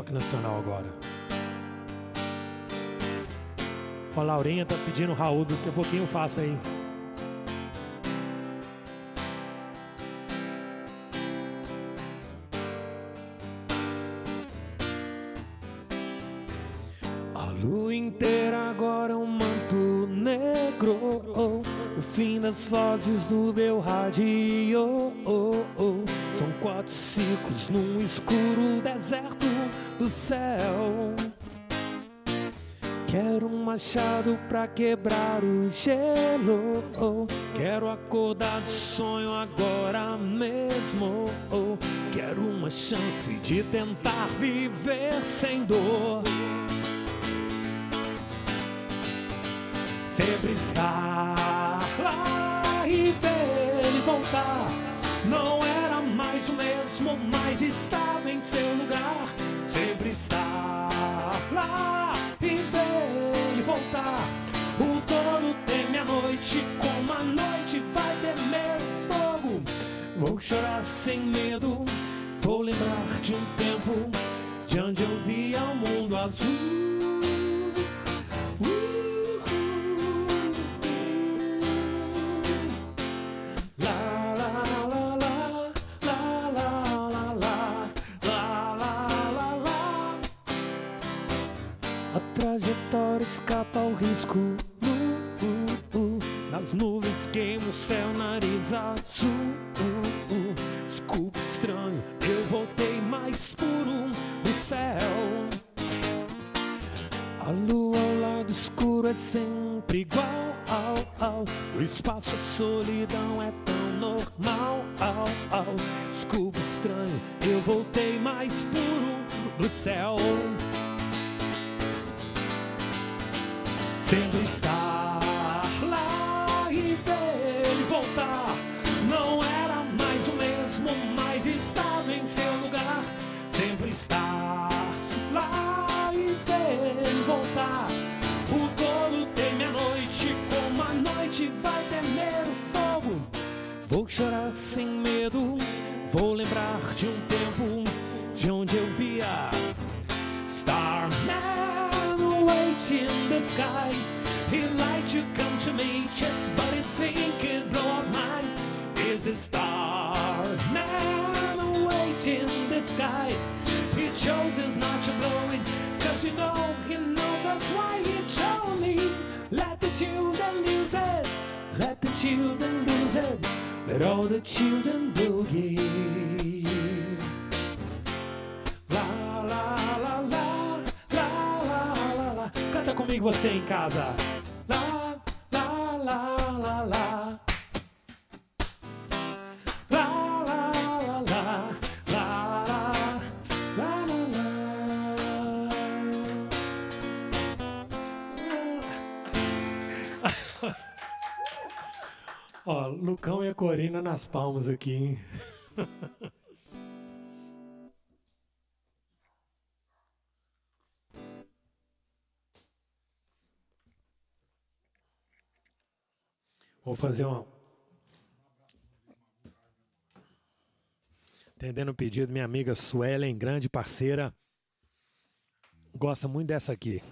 Rock nacional agora. Ó, a Laurinha tá pedindo Raul, daqui a pouquinho eu faço aí. Céu. Quero um machado pra quebrar o gelo. oh. Quero acordar do sonho agora mesmo. oh. Quero uma chance de tentar viver sem dor. Sempre estar lá e ver ele voltar. Não era mais o mesmo, mas estava em seu lugar. Sempre estar lá e ele voltar. O dono teme a noite, como a noite vai temer o fogo. Vou chorar sem medo de um tempo de onde eu via o mundo azul. Ao risco. Uh, uh, uh. Nas nuvens queima o céu, nariz azul. Uh, uh. Desculpa, estranho, eu voltei mais puro no céu. A lua ao lado escuro é sempre igual. O espaço, a solidão é tão normal. Ao. Desculpa, estranho, eu voltei mais puro no céu. Sempre estar lá e ver ele voltar. Não era mais o mesmo, mas estava em seu lugar. Sempre estar lá e ver ele voltar. O tolo teme a noite, como a noite vai temer o fogo. Vou chorar sem medo, vou lembrar de um In the sky. He like to come to me, just but he think it blow up mine. Is a star man wait in the sky? He chooses not to blow it, cause you know he knows that's why he told me. Let the children lose it, let the children lose it, let all the children boogie. Canta comigo você em casa. Lá, lá, lá, lá, lá. Ó, Lucão e a Corina nas palmas aqui, hein? Vou fazer uma. Atendendo o pedido, minha amiga Suelen, grande parceira. Gosta muito dessa aqui.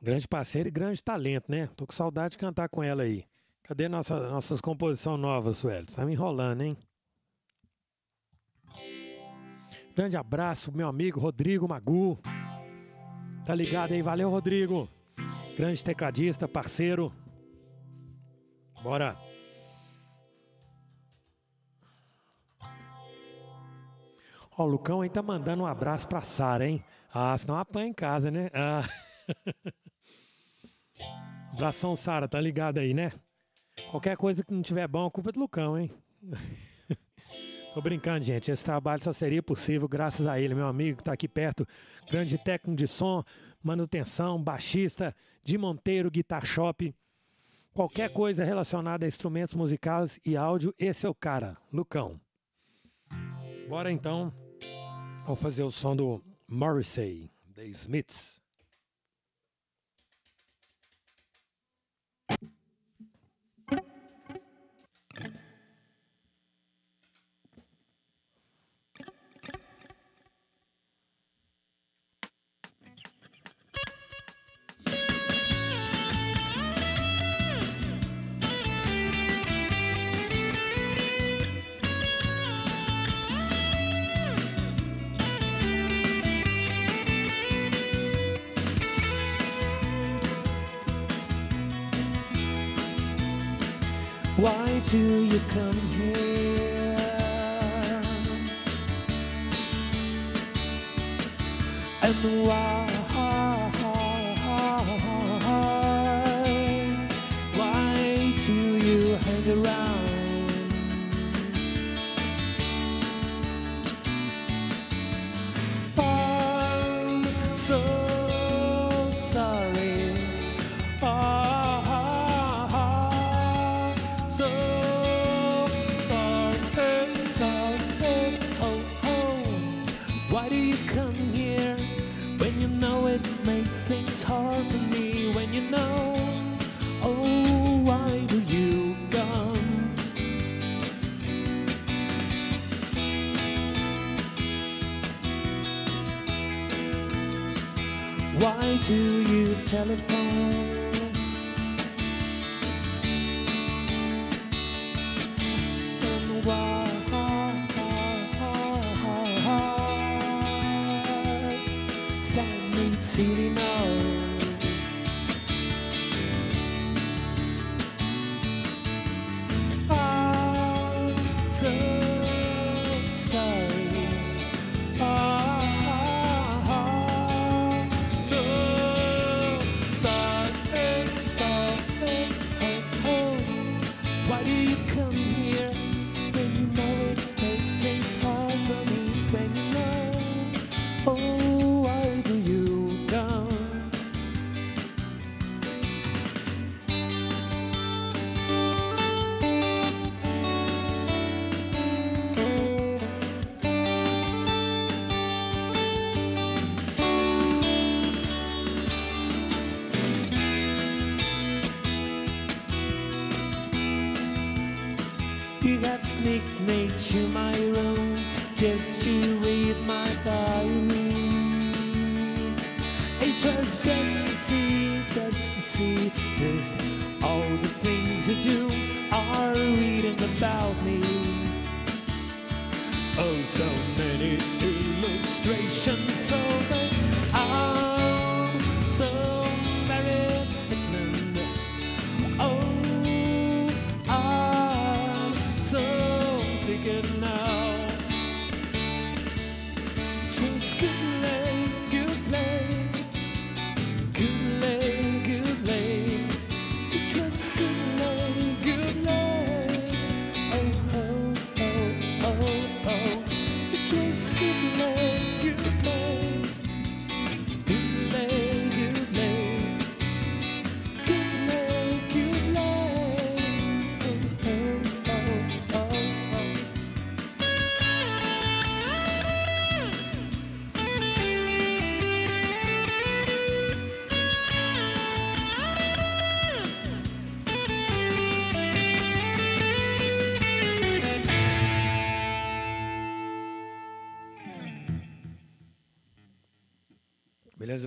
Grande parceira e grande talento, né? Tô com saudade de cantar com ela aí. Cadê nossa, nossas composições novas, Suelen? Tá me enrolando, hein? Grande abraço, meu amigo Rodrigo Magu. Tá ligado aí? Valeu, Rodrigo. Grande tecladista, parceiro. Bora. Ó, o Lucão aí tá mandando um abraço pra Sara, hein? Ah, senão apanha em casa, né? Ah. Abração, Sara, tá ligado aí, né? Qualquer coisa que não tiver bom, a culpa é do Lucão, hein? Tô brincando, gente. Esse trabalho só seria possível graças a ele, meu amigo que tá aqui perto. Grande técnico de som, manutenção, baixista, de Monteiro, Guitar Shop. Qualquer coisa relacionada a instrumentos musicais e áudio, esse é o cara, Lucão. Bora então. Vou fazer o som do Morrissey, The Smiths. Why do you come here? And why?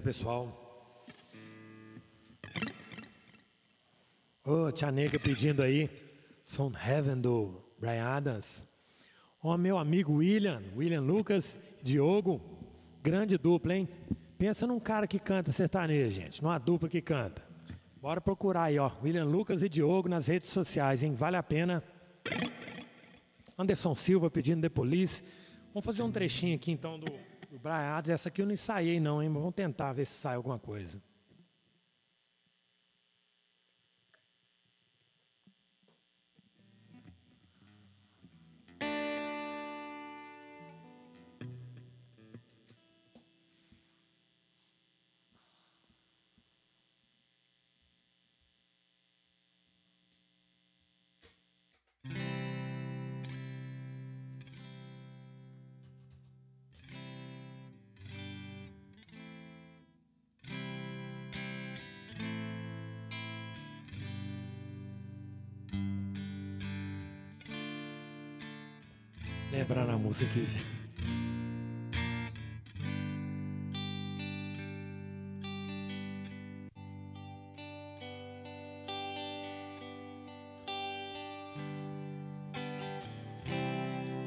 Pessoal? Ô, Tia Negra pedindo aí, Some Heaven do Brian Adams. Ó, meu amigo William, William Lucas, Diogo, grande dupla, hein? Pensa num cara que canta sertanejo, gente, numa dupla que canta. Bora procurar aí, ó, William Lucas e Diogo nas redes sociais, hein? Vale a pena. Anderson Silva pedindo The Police. Vamos fazer um trechinho aqui então do, do Brian Adams. Essa aqui eu não ensaiei não, hein? Mas vamos tentar ver se sai alguma coisa.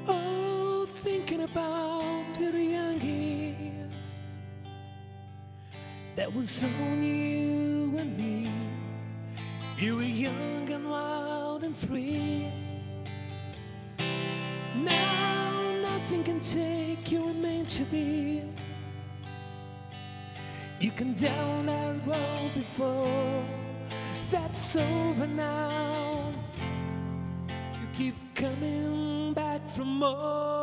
Oh, thinking about the young years that was on you and me. You were young and wild and free. Nothing can take you meant to be. You can down that road before. That's over now. You keep coming back for more.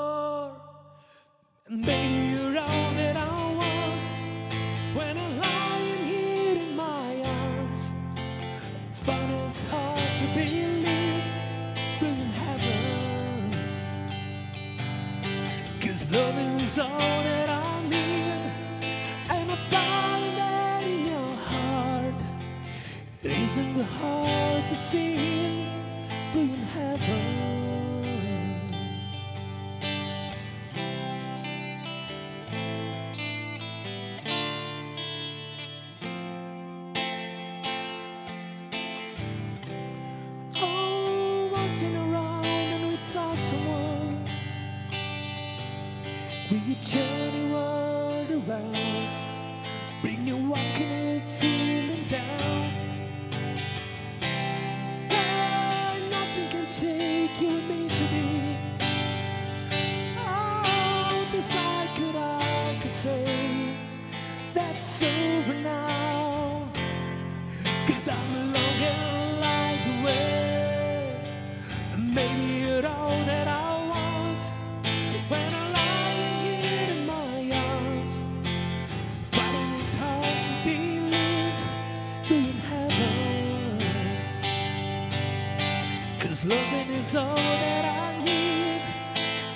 That I.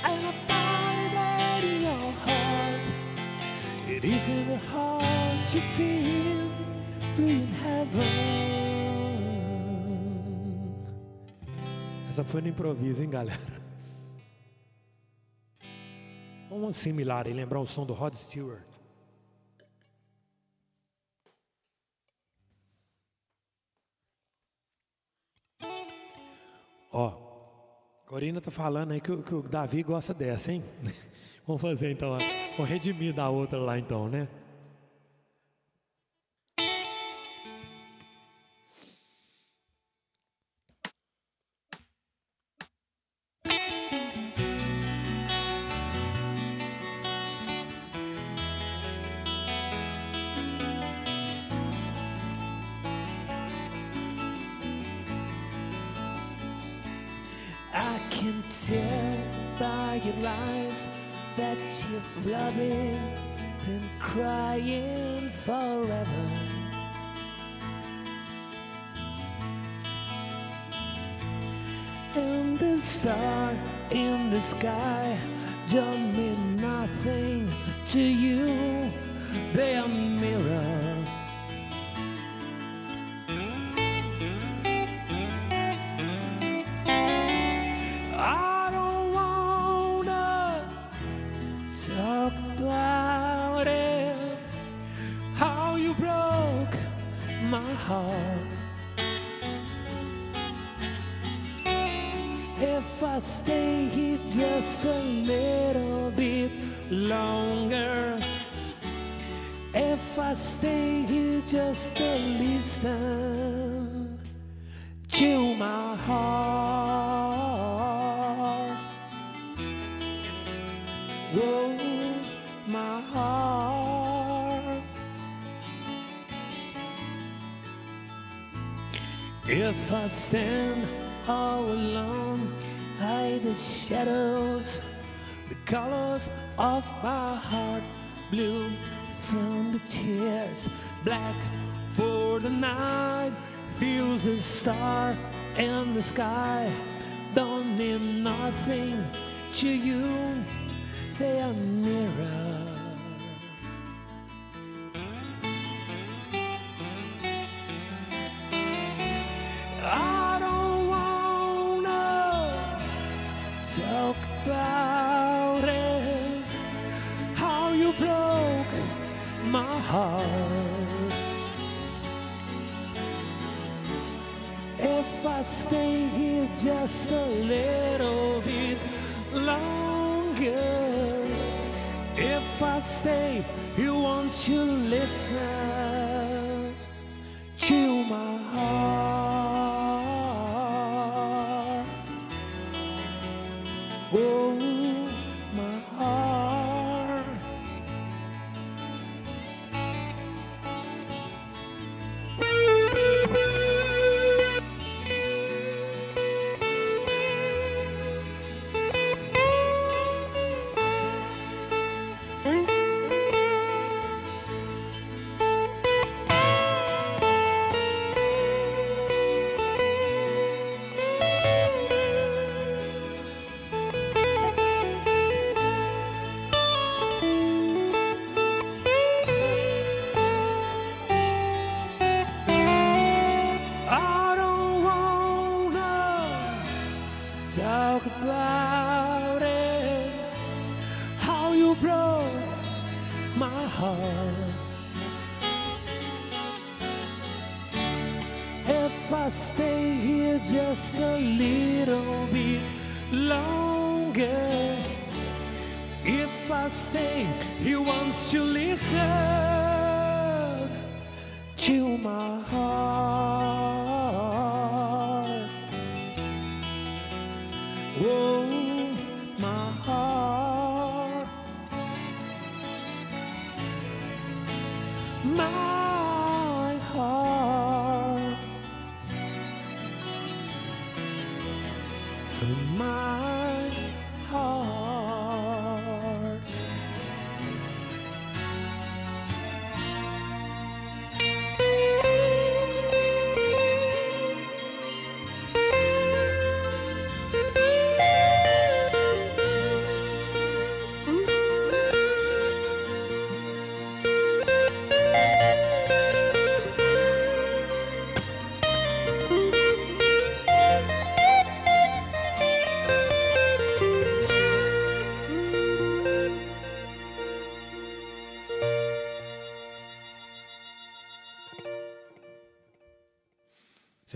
And I find that in your heart. It isn't hard to feel free in heaven. Essa foi no improviso, hein, galera? Um similar e lembrar o som do Rod Stewart. Corina tá falando aí que, que o Davi gosta dessa, hein? Vamos fazer então, vamos redimir da outra lá então, né? If I stay here just to listen to my heart. Whoa, my heart. If I stand all alone, hide the shadows, the colors of my heart, blue from the tears, black for the night, feels a star in the sky, don't mean nothing to you, they are mirror. Heart. If I stay here just a little bit longer, if I stay, you want to listen to my heart.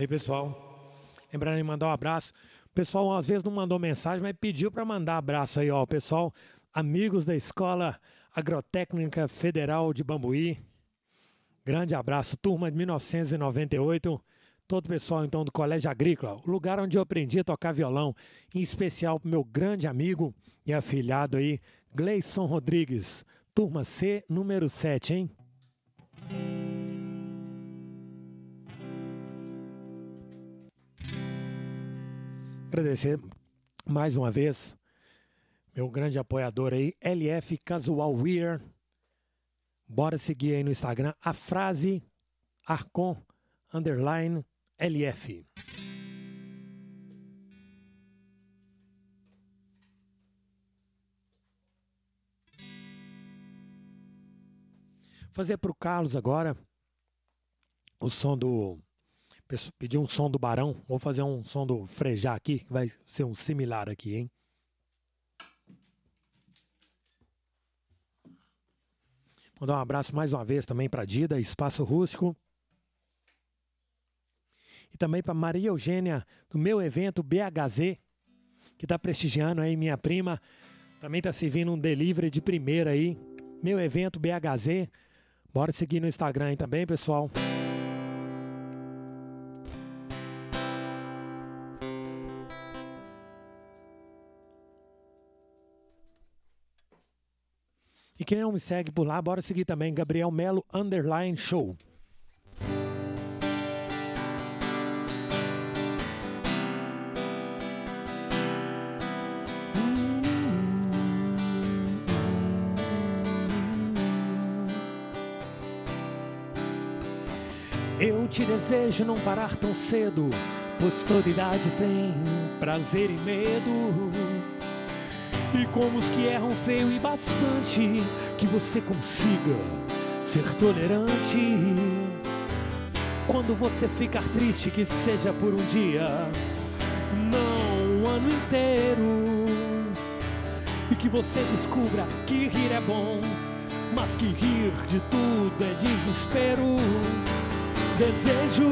Aí, pessoal. Lembrando de mandar um abraço. O pessoal às vezes não mandou mensagem, mas pediu para mandar abraço aí, ó. Pessoal, amigos da Escola Agrotécnica Federal de Bambuí. Grande abraço, turma de 1998. Todo o pessoal, então, do Colégio Agrícola, o lugar onde eu aprendi a tocar violão, em especial para meu grande amigo e afilhado aí, Gleison Rodrigues, turma C, número 7, hein? Agradecer mais uma vez meu grande apoiador aí, LF Casual Wear. Bora seguir aí no Instagram a frase Arcon underline LF. Fazer para o Carlos agora o som do. Pedir um som do Barão. Vou fazer um som do Frejá aqui, que vai ser um similar aqui, hein? Mandar um abraço mais uma vez também para Dida, Espaço Rústico. E também para Maria Eugênia, do meu evento BHZ, que está prestigiando aí, minha prima. Também está servindo um delivery de primeira aí. Meu evento BHZ. Bora seguir no Instagram aí também, pessoal. Quem não me segue por lá, bora seguir também. Gabriel Melo Underline Show. Eu te desejo não parar tão cedo, pois toda idade tem prazer e medo. E como os que erram feio e bastante, que você consiga ser tolerante. Quando você ficar triste, que seja por um dia, não o ano inteiro. E que você descubra que rir é bom, mas que rir de tudo é desespero. Desejo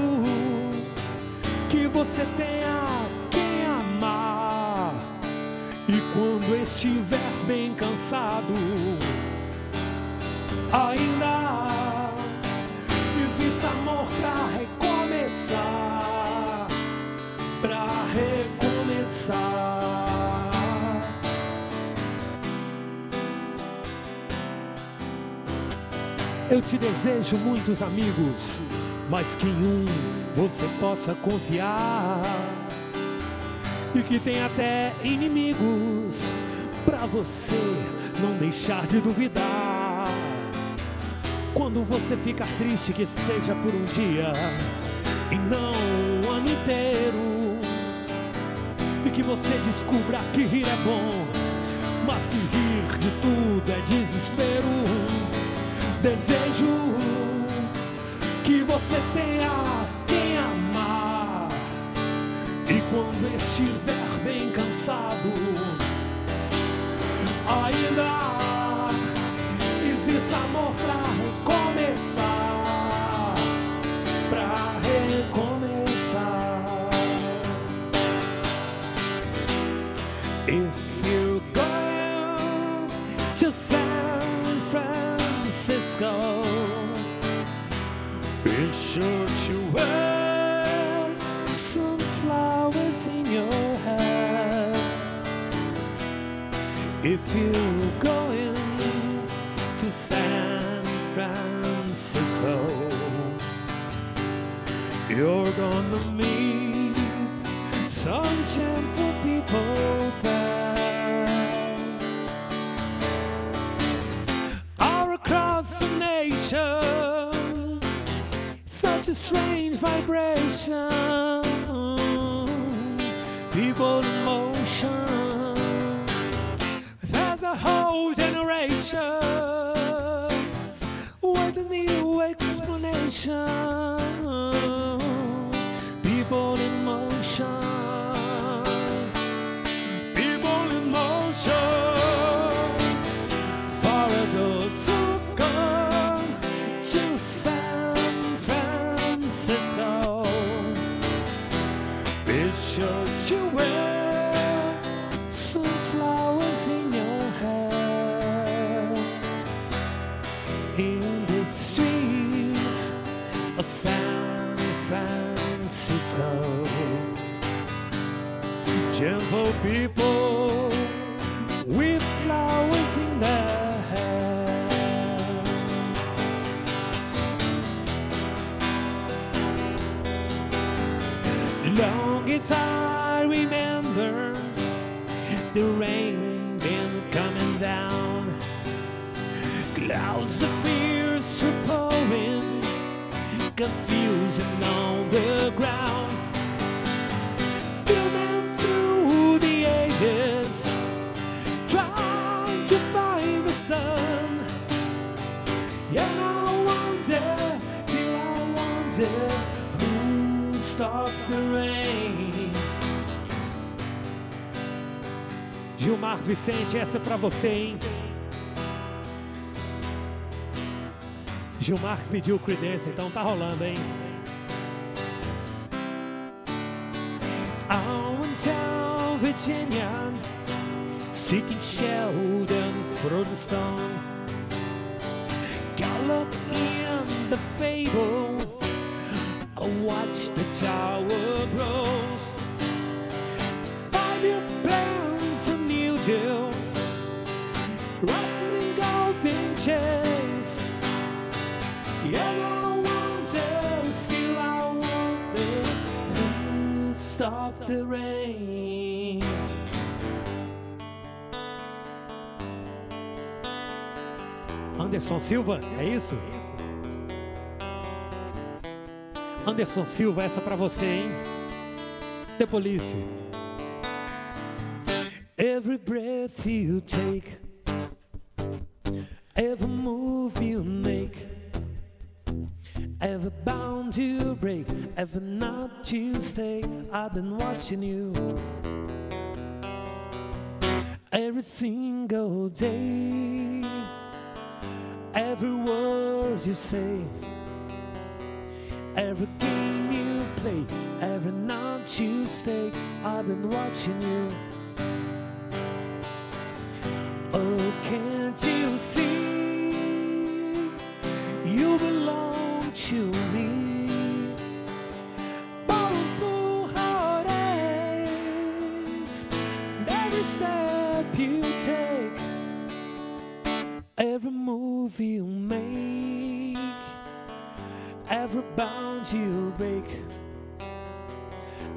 que você tenha E quando estiver bem cansado, ainda existe amor pra recomeçar. Pra recomeçar. Eu te desejo muitos amigos, mas que em um você possa confiar. Que tem até inimigos, pra você não deixar de duvidar. Quando você ficar triste, que seja por um dia e não o ano inteiro. E que você descubra que rir é bom, mas que rir de tudo é desespero. Desejo que você tenha quando estiver bem cansado, ainda existe amor pra If you're going to San Francisco, you're gonna meet some gentle people there. All across the nation, such a strange vibration. People in explanation. Why do need explanation? People in motion. Gentle people with flowers in their hands. Long as I remember the rain been coming down, clouds of fears pouring, confusion Vicente, essa é pra você, hein? Gilmar pediu credência, então tá rolando, hein? Allentown, Virginia, seeking shelter through the storm. The rain. Anderson Silva, é isso? Anderson Silva, essa pra você, hein? The Police. Every breath you take, every move you make, every bound to break, every knot you stay, I've been watching you. Every single day, every word you say, every game you play, every night you stay, I've been watching you. Oh, can't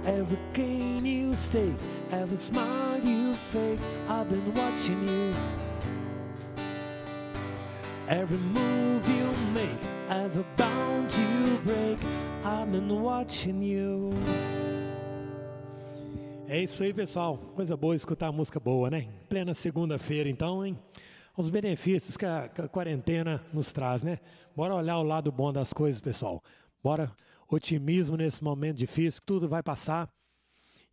Every gain you stake, every smile you fake, I've been watching you. Every move you make, every bound you break, I've been watching you. É isso aí, pessoal. Coisa boa escutar música boa, né? Plena segunda-feira, então, hein? Os benefícios que a, que a quarentena nos traz, né? Bora olhar o lado bom das coisas, pessoal. Bora otimismo nesse momento difícil, tudo vai passar.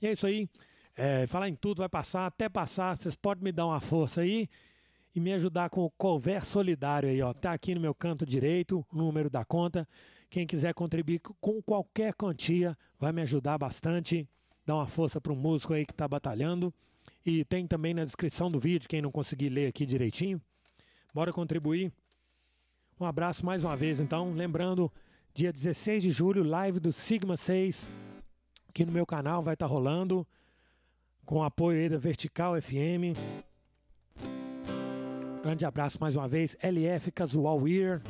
E é isso aí. É, falar em tudo vai passar, até passar. Vocês podem me dar uma força aí e me ajudar com o Cover Solidário aí, ó. Tá aqui no meu canto direito, o número da conta. Quem quiser contribuir com qualquer quantia vai me ajudar bastante. Dá uma força para um músico aí que está batalhando. E tem também na descrição do vídeo, quem não conseguir ler aqui direitinho. Bora contribuir. Um abraço mais uma vez, então. Lembrando, dia 16 de julho, live do Sigma 6, aqui no meu canal vai estar tá rolando, com apoio aí da Vertical FM. Grande abraço mais uma vez, LF Casual Wear.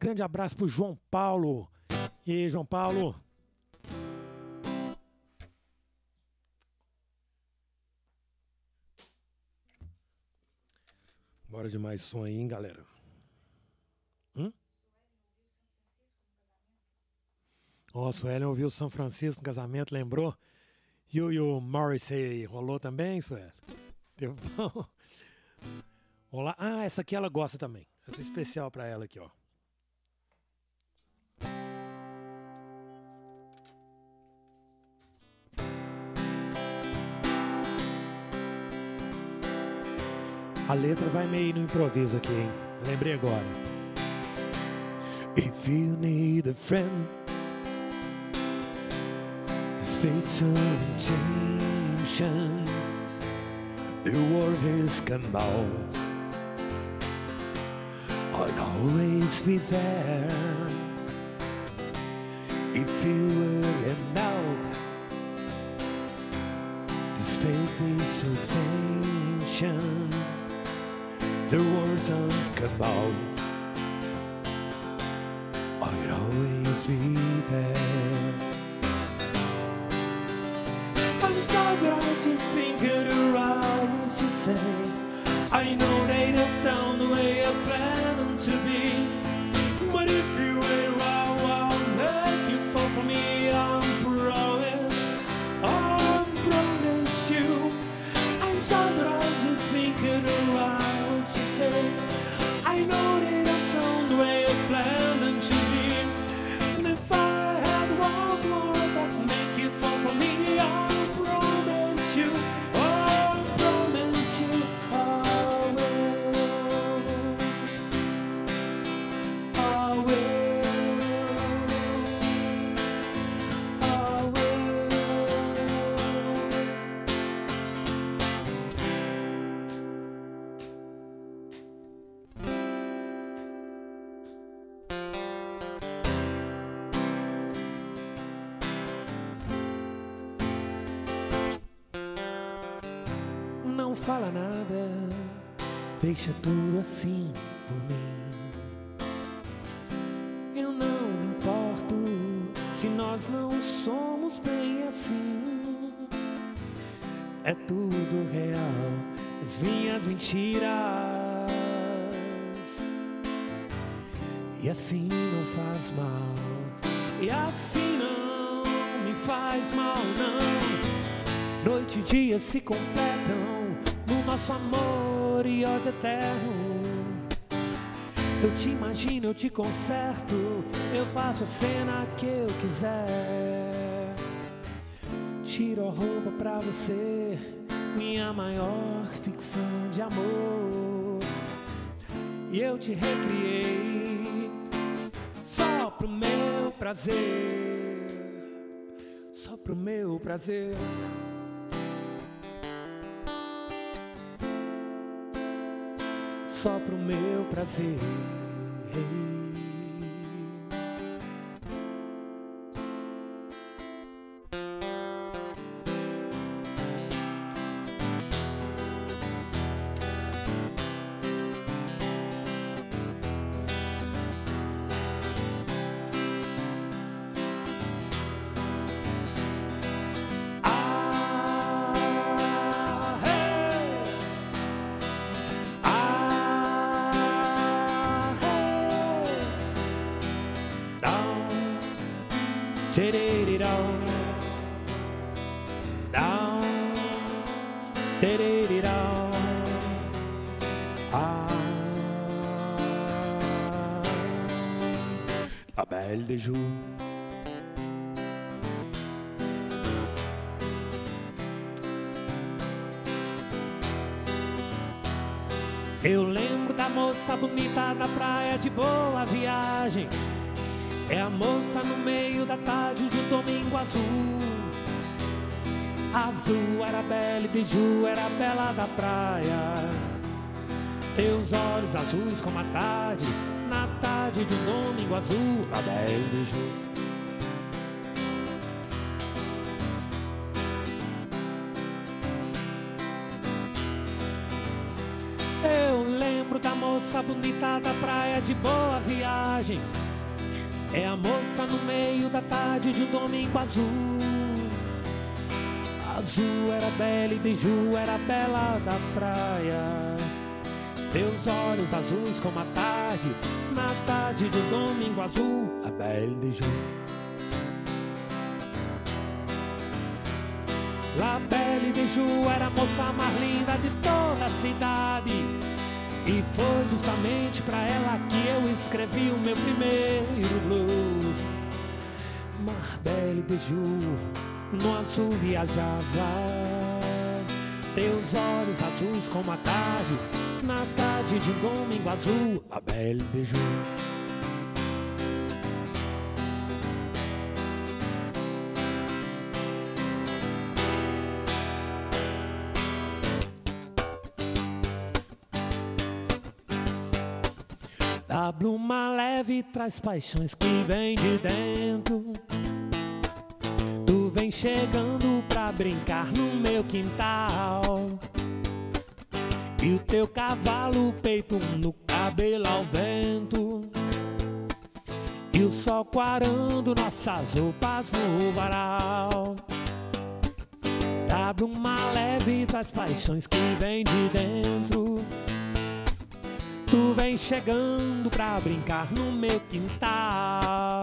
Grande abraço pro João Paulo. E aí, João Paulo? Bora de mais som aí, hein, galera? Oh, Suelen ouviu São Francisco no casamento, lembrou? O, e o Morrissey rolou também, Suelen? Deu bom? Olá. Ah, essa aqui ela gosta também. Essa é especial para ela aqui, ó. A letra vai meio no improviso aqui, hein? Lembrei agora. If you need a friend, fate's intention, the world is come out. I'll always be there if you will enough to stay this attention the words don't come out. Completam no nosso amor e ódio eterno. Eu te imagino, eu te conserto, eu faço a cena que eu quiser. Tiro a roupa pra você, minha maior ficção de amor. E eu te recriei só pro meu prazer, só pro meu prazer. Só pro meu prazer. Azul. Azul era bela e biju era bela da praia. Teus olhos azuis como a tarde, na tarde de um domingo azul, a bela e biju. Domingo azul. Azul era bela e biju era bela da praia. Teus olhos azuis como a tarde, na tarde de um domingo azul, a bela e biju. La Belle de Ju era a moça mais linda de toda a cidade. E foi justamente pra ela que eu escrevi o meu primeiro blues. Marbelle de Ju, no azul viajava. Teus olhos azuis como a tarde, na tarde de um domingo azul, a Belle de Ju. A bluma leve traz paixões que vem de dentro. Tu vem chegando pra brincar no meu quintal. E o teu cavalo peito no cabelo ao vento. E o sol quarando nossas roupas no varal. A bluma leve traz paixões que vem de dentro. Tu vem chegando pra brincar no meu quintal.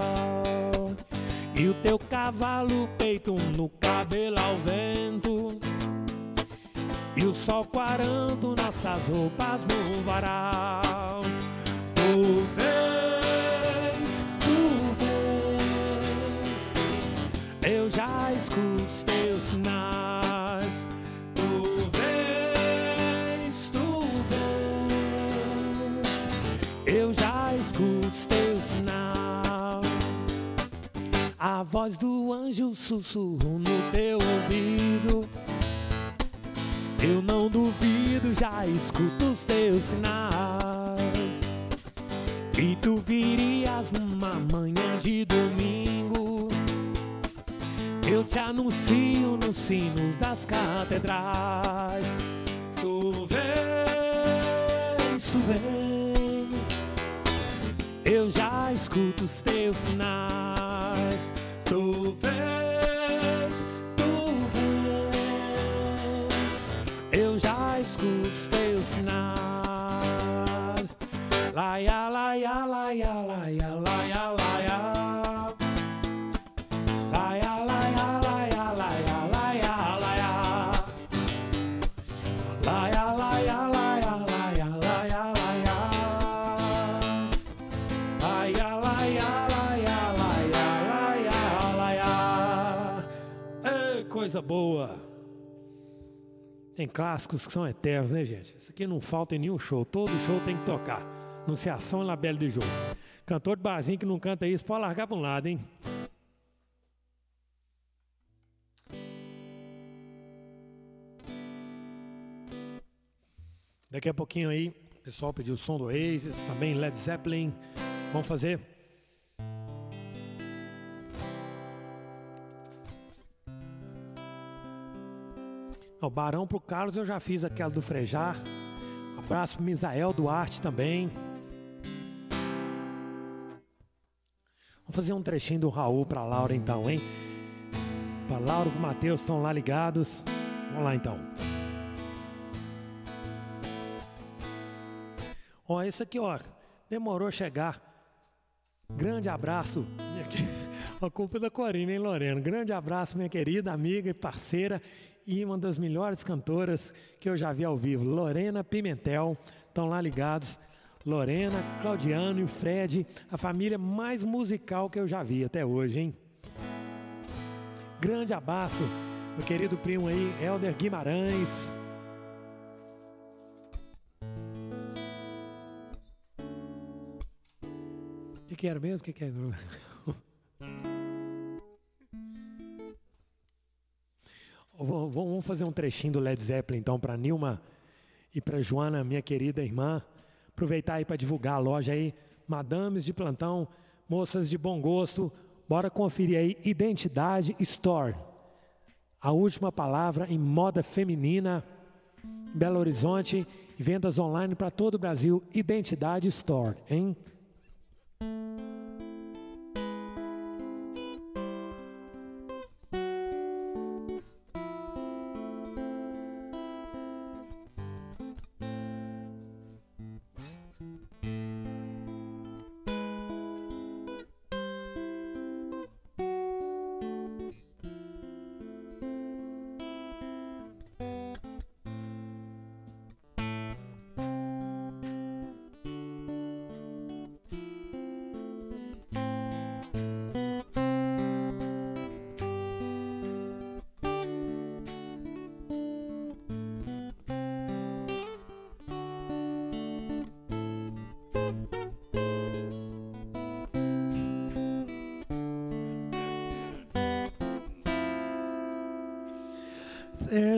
E o teu cavalo peito no cabelo ao vento. E o sol quarando nossas roupas no varal. Tu vês, tu vês. Eu já escuto teus sinais. A voz do anjo sussurro no teu ouvido. Eu não duvido, já escuto os teus sinais. E tu virias numa manhã de domingo. Eu te anuncio nos sinos das catedrais. Tu vês, tu vês. Eu já escuto os teus sinais. Tu vês, tu vês. Eu já escuto os teus sinais. Laia, laia, laia, laia, laia. Laia, boa. Tem clássicos que são eternos, né, gente? Isso aqui não falta em nenhum show. Todo show tem que tocar. Anunciação e Labelle de Jogo. Cantor de barzinho que não canta isso, pode largar para um lado, hein? Daqui a pouquinho aí, o pessoal pediu o som do Oasis, também Led Zeppelin. Vamos fazer? O Barão pro Carlos eu já fiz aquela do Frejar. Abraço pro Misael Duarte também. Vamos fazer um trechinho do Raul pra Laura então, hein? Pra Laura e pro Matheus estão lá ligados. Vamos lá então. Ó, esse aqui, ó, demorou a chegar. Grande abraço. A culpa é da Corina, hein, Lorena? Grande abraço, minha querida amiga e parceira e uma das melhores cantoras que eu já vi ao vivo, Lorena Pimentel. Estão lá ligados. Lorena, Claudiano e o Fred, a família mais musical que eu já vi até hoje, hein? Grande abraço, meu querido primo aí, Helder Guimarães. O que, que era mesmo? O que, que era? vamos fazer um trechinho do Led Zeppelin então para Nilma e para Joana, minha querida irmã. Aproveitar aí para divulgar a loja aí, madames de plantão, moças de bom gosto. Bora conferir aí Identidade Store. A última palavra em moda feminina, Belo Horizonte, vendas online para todo o Brasil. Identidade Store, hein?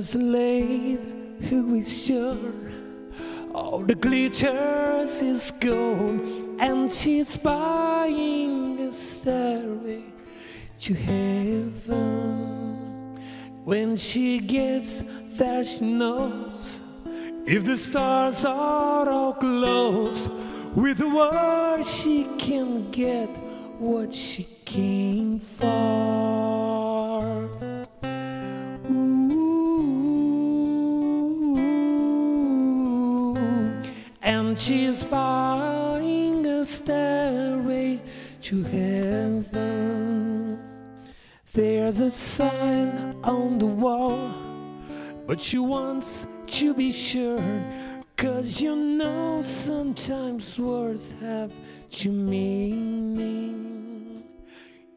There's a lady who is sure all the glitters is gold, and she's buying a stairway to heaven. When she gets there, she knows if the stars are all close, with word she can get what she came for. She's buying a stairway to heaven. There's a sign on the wall, but she wants to be sure. Cause you know sometimes words have two meaning.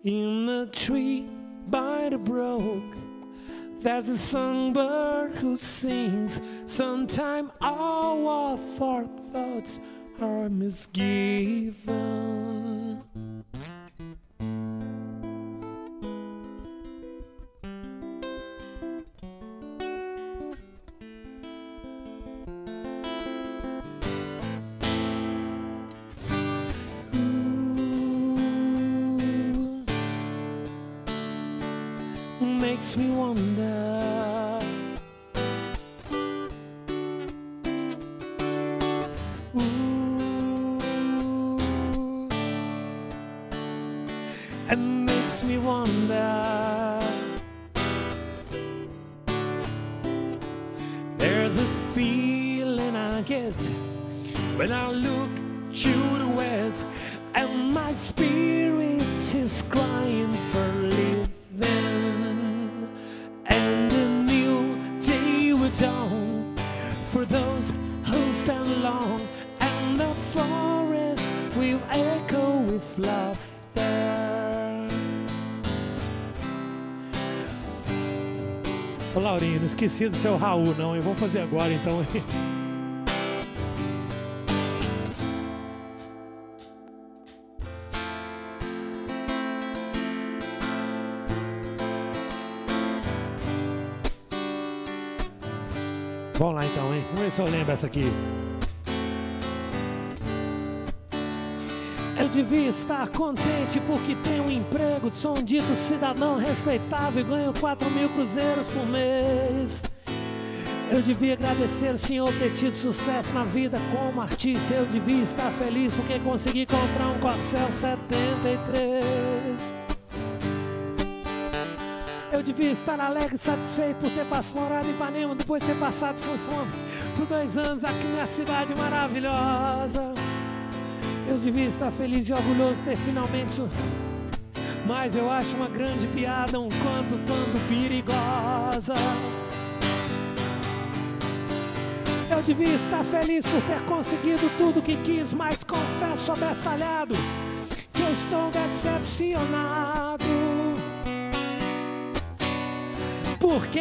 In a tree by the brook, there's a songbird who sings. Sometime all of our thoughts are misgiven. Esqueci do seu Raul, não. Eu vou fazer agora então. Vamos lá então, hein? Vamos ver se eu lembro essa aqui. Devia estar contente porque tenho um emprego, sou um dito cidadão respeitável e ganho 4 mil cruzeiros por mês. Eu devia agradecer o Senhor ter tido sucesso na vida como artista. Eu devia estar feliz porque consegui comprar um Corcel 73. Eu devia estar alegre e satisfeito por ter passado morado em Ipanema, depois de ter passado por fome por dois anos aqui nessa cidade maravilhosa. Eu devia estar feliz e orgulhoso de ter finalmente. su- Mas eu acho uma grande piada, um quanto tanto perigosa. Eu devia estar feliz por ter conseguido tudo que quis, mas confesso abestalhado que eu estou decepcionado. Porque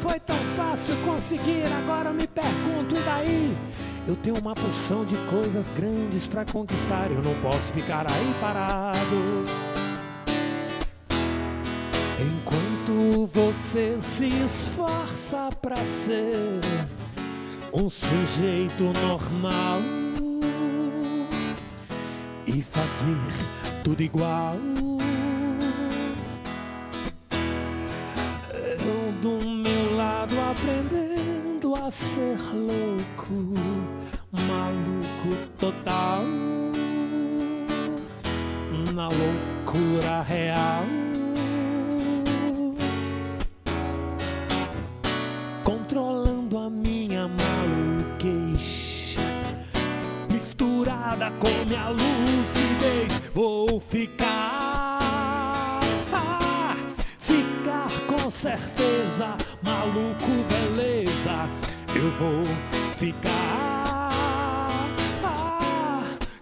foi tão fácil conseguir, agora me pergunto, e daí? Eu tenho uma porção de coisas grandes pra conquistar, eu não posso ficar aí parado. Enquanto você se esforça pra ser um sujeito normal e fazer tudo igual. Ser louco, maluco total, na loucura real. Controlando a minha maluquez, misturada com minha lucidez, vou ficar, ficar com certeza, maluco, eu vou ficar,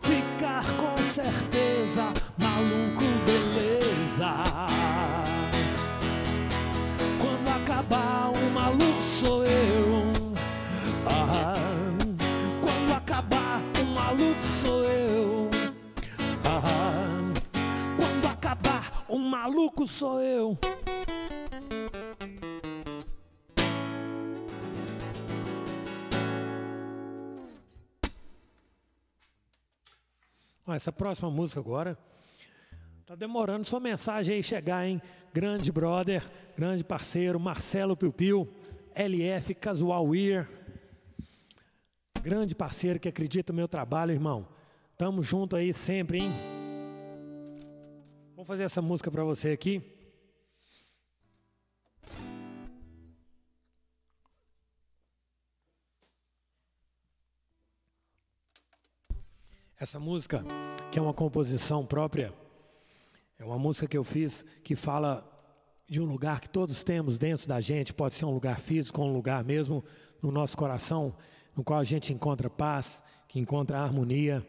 ficar com certeza, maluco, beleza. Quando acabar o maluco sou eu. Ah, quando acabar o maluco sou eu. Ah, quando acabar o maluco sou eu. Essa próxima música agora. Tá demorando sua mensagem aí chegar, hein? Grande brother, grande parceiro, Marcelo Piu Piu, LF Casual Wear. Grande parceiro que acredita no meu trabalho, irmão. Tamo junto aí sempre, hein? Vou fazer essa música pra você aqui. Essa música, que é uma composição própria, é uma música que eu fiz que fala de um lugar que todos temos dentro da gente, pode ser um lugar físico, um lugar mesmo no nosso coração, no qual a gente encontra paz, que encontra harmonia.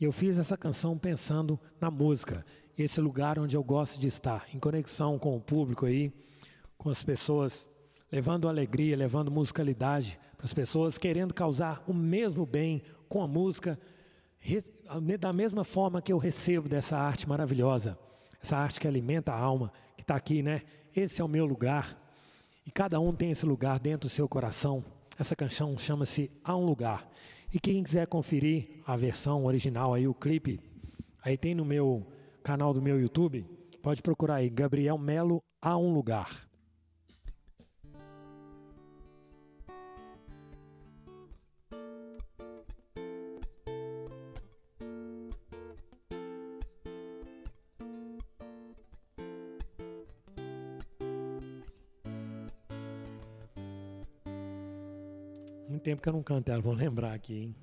E eu fiz essa canção pensando na música, esse lugar onde eu gosto de estar, em conexão com o público aí, com as pessoas, levando alegria, levando musicalidade para as pessoas, querendo causar o mesmo bem com a música, da mesma forma que eu recebo dessa arte maravilhosa, essa arte que alimenta a alma, que está aqui, né? Esse é o meu lugar. E cada um tem esse lugar dentro do seu coração. Essa canção chama-se Há um Lugar. E quem quiser conferir a versão original aí, o clipe, aí tem no meu canal do meu YouTube, pode procurar aí, Gabriel Melo Há um Lugar. Tempo que eu não canto ela, vou lembrar aqui, hein?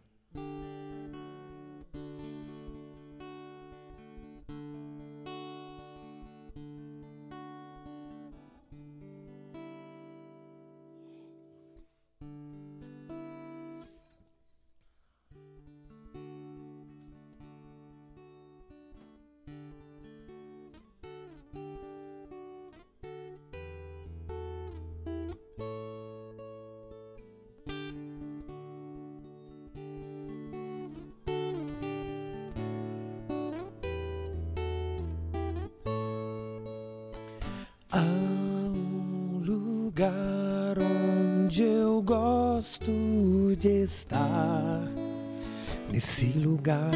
Lugar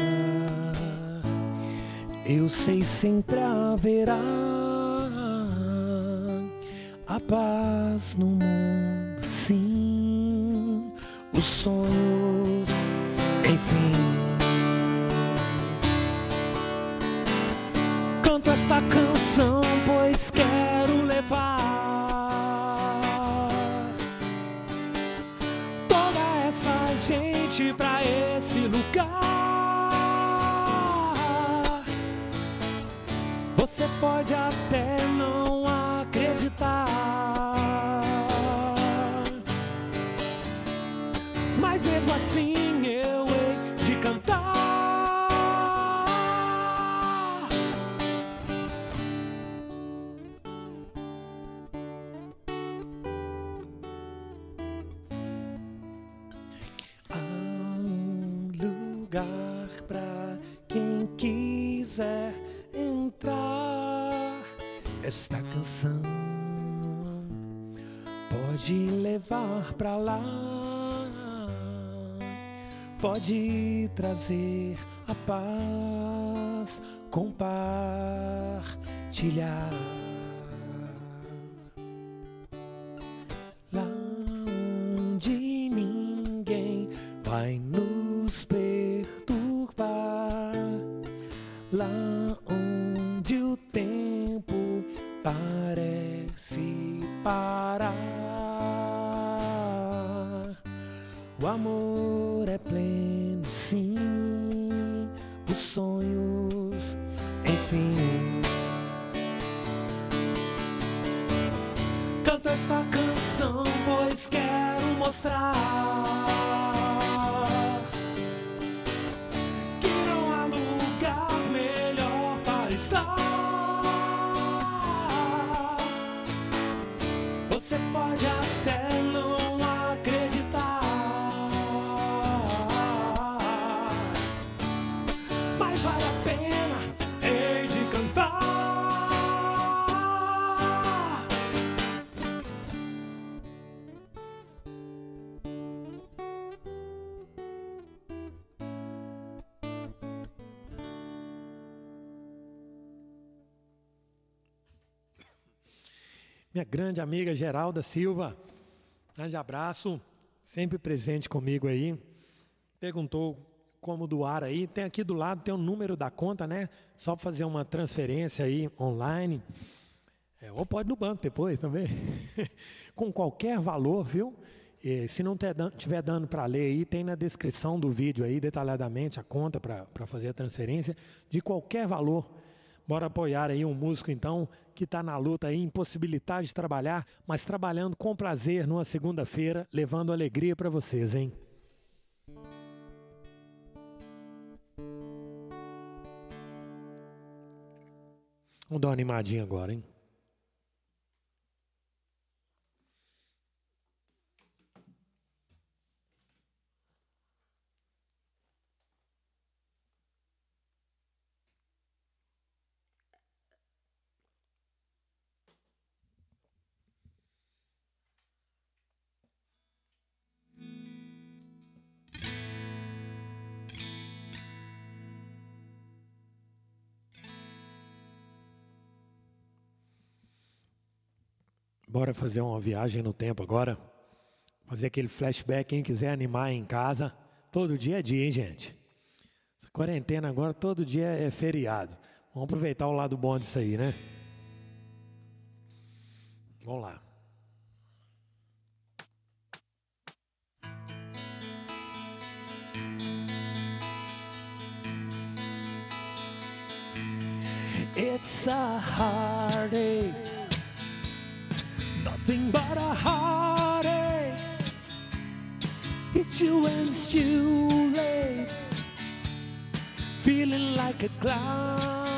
eu sei sempre haverá a paz no mundo, sim, os sonhos, enfim. Você pode até não trazer a paz, grande amiga Geralda Silva, grande abraço, sempre presente comigo aí. Perguntou como doar aí. Tem aqui do lado, tem o número da conta, né? Só fazer uma transferência aí online. É, ou pode no banco depois também. Com qualquer valor, viu? E se não estiver dando para ler aí, tem na descrição do vídeo aí, detalhadamente, a conta para fazer a transferência, de qualquer valor. Bora apoiar aí um músico, então, que está na luta aí, impossibilidade de trabalhar, mas trabalhando com prazer numa segunda-feira, levando alegria para vocês, hein? Vamos dar uma animadinha agora, hein? Bora fazer uma viagem no tempo agora. Fazer aquele flashback, quem quiser animar em casa. Todo dia é dia, hein, gente? Essa quarentena agora, todo dia é feriado. Vamos aproveitar o lado bom disso aí, né? Vamos lá. It's a heartache nothing but a heartache. It's you and it's too late. Feeling like a clown.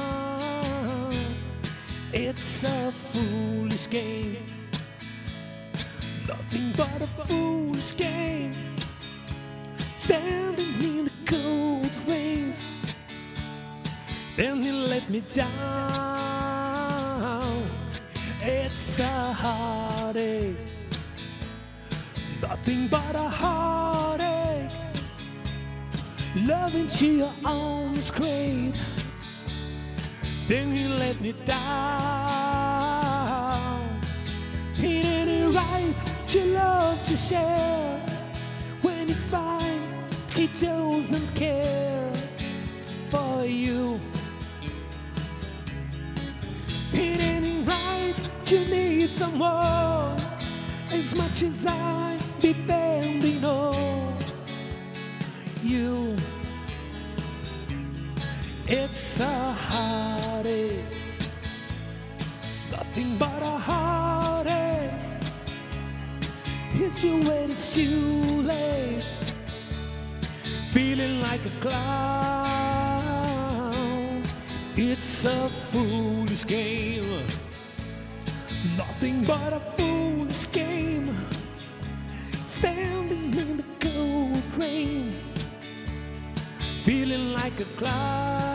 It's a foolish game. Nothing but a foolish game. Standing in the cold rains. Then you let me down. It's a heartache, nothing but a heartache. Loving to your arms great, then you let me down. It ain't right to love to share when you find he doesn't care for you. Need someone as much as I'm depending on you. It's a heartache, nothing but a heartache. It's you when it's too late, feeling like a clown. It's a foolish game nothing but a foolish game. Standing in the cold rain, feeling like a clown.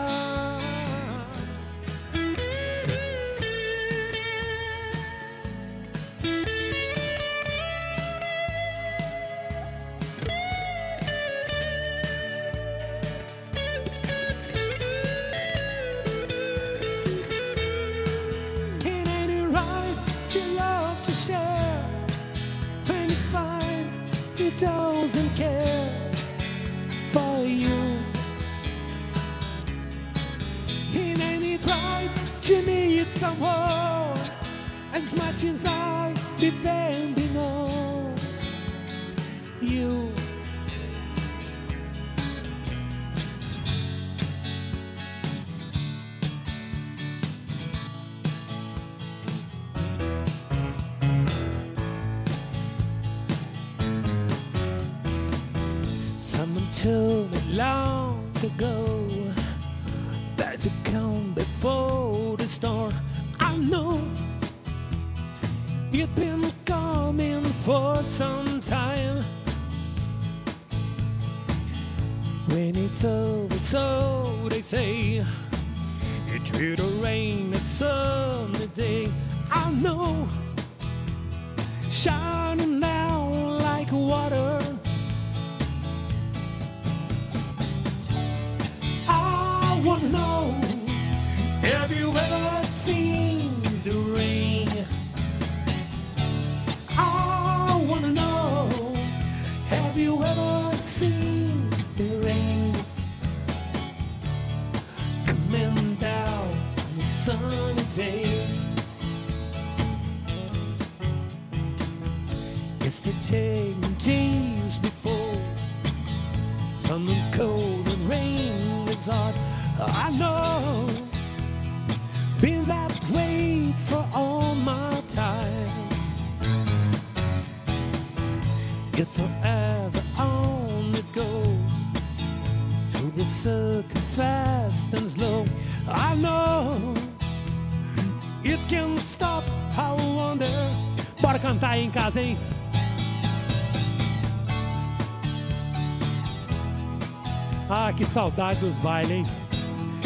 que saudade dos bailes, hein?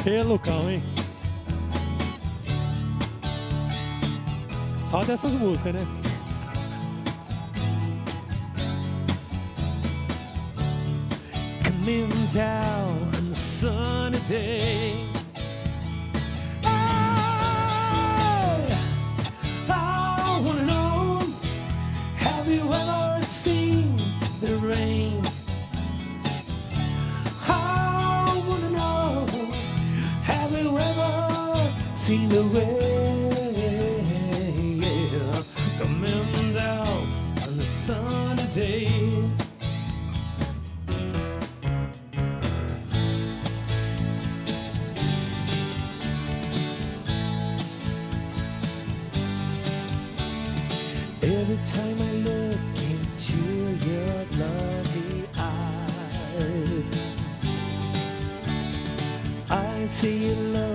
Ê, Lucão, hein? Só dessas músicas, né? Coming on a sunny day time I look into your lovely eyes, I see you love.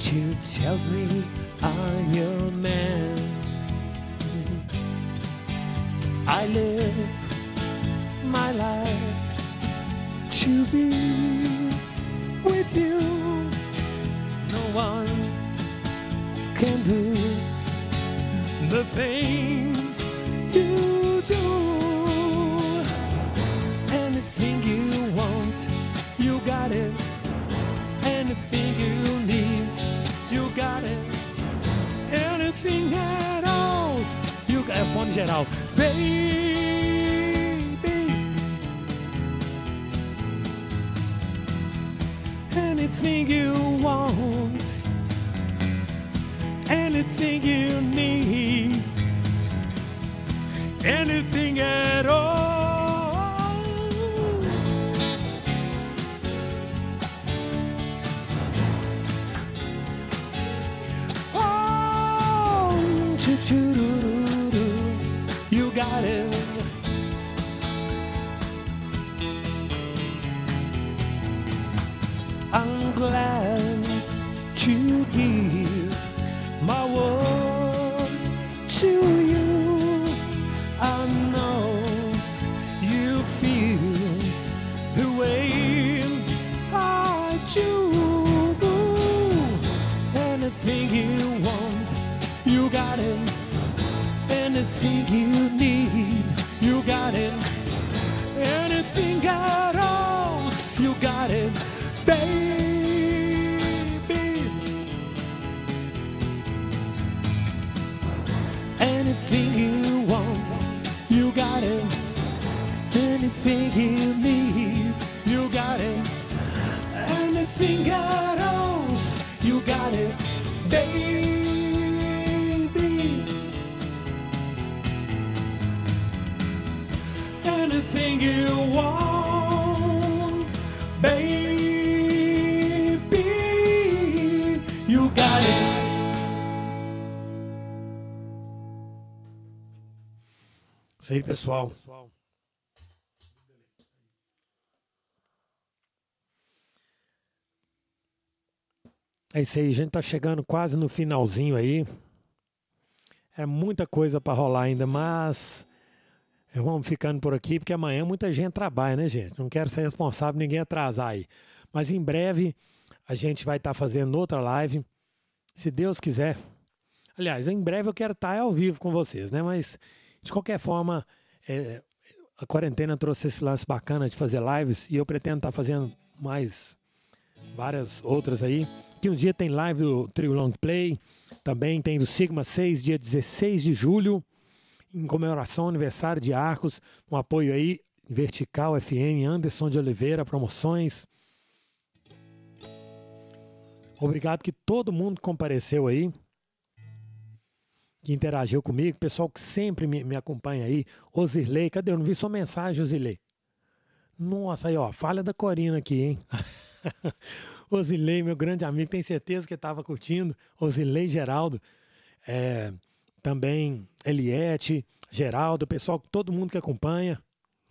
June tells me Isso aí, pessoal. É isso aí, a gente tá chegando quase no finalzinho aí. É muita coisa para rolar ainda, mas vamos ficando por aqui, porque amanhã muita gente trabalha, né, gente? Não quero ser responsável, ninguém atrasar aí. Mas em breve a gente vai estar fazendo outra live, se Deus quiser. Aliás, em breve eu quero estar ao vivo com vocês, né? Mas de qualquer forma, é, a quarentena trouxe esse lance bacana de fazer lives e eu pretendo estar fazendo mais várias outras aí. Que um dia tem live do Trio Long Play, também tem do Sigma 6, dia 16 de julho, em comemoração ao aniversário de Arcos, um apoio aí, Vertical FM, Anderson de Oliveira, promoções. Obrigado que todo mundo compareceu aí, que interagiu comigo, pessoal que sempre me, me acompanha aí, Osirley, cadê? Eu não vi sua mensagem, Osirley. Nossa, aí ó, falha da Corina aqui, hein? Osilei, meu grande amigo, tenho certeza que estava curtindo. Osilei Geraldo, é, também Eliette, Geraldo, pessoal, todo mundo que acompanha.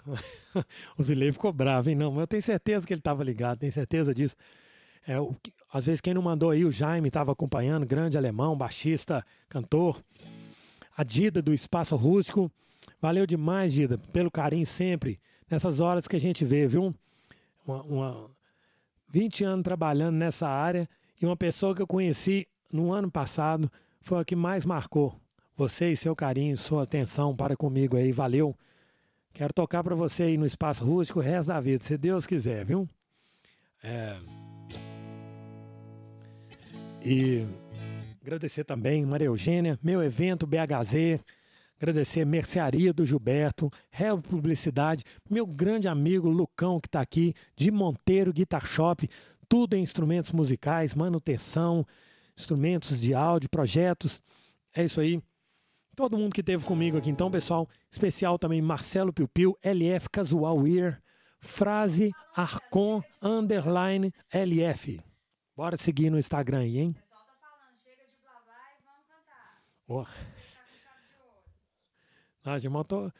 Osilei ficou bravo, hein? Não, mas eu tenho certeza que ele estava ligado, tenho certeza disso. É, o, às vezes quem não mandou aí, o Jaime estava acompanhando, grande alemão, baixista, cantor. A Dida do Espaço Rústico. Valeu demais, Dida, pelo carinho sempre. Nessas horas que a gente vê, viu? Uma, uma 20 anos trabalhando nessa área e uma pessoa que eu conheci no ano passado foi a que mais marcou. Você e seu carinho, sua atenção para comigo aí, valeu. Quero tocar para você aí no Espaço Rústico o resto da vida, se Deus quiser, viu? É... E agradecer também Maria Eugênia, meu evento BHZ, agradecer Mercearia do Gilberto, Real Publicidade, meu grande amigo Lucão que está aqui, de Monteiro Guitar Shop, tudo em instrumentos musicais, manutenção, instrumentos de áudio, projetos. É isso aí. Todo mundo que esteve comigo aqui, então, pessoal. Especial também Marcelo Piu Piu, LF Casual Wear, frase Arcon underline LF. Bora seguir no Instagram aí, hein? O pessoal tá falando, chega de blá blá e vamos cantar. Ó. Tá tô...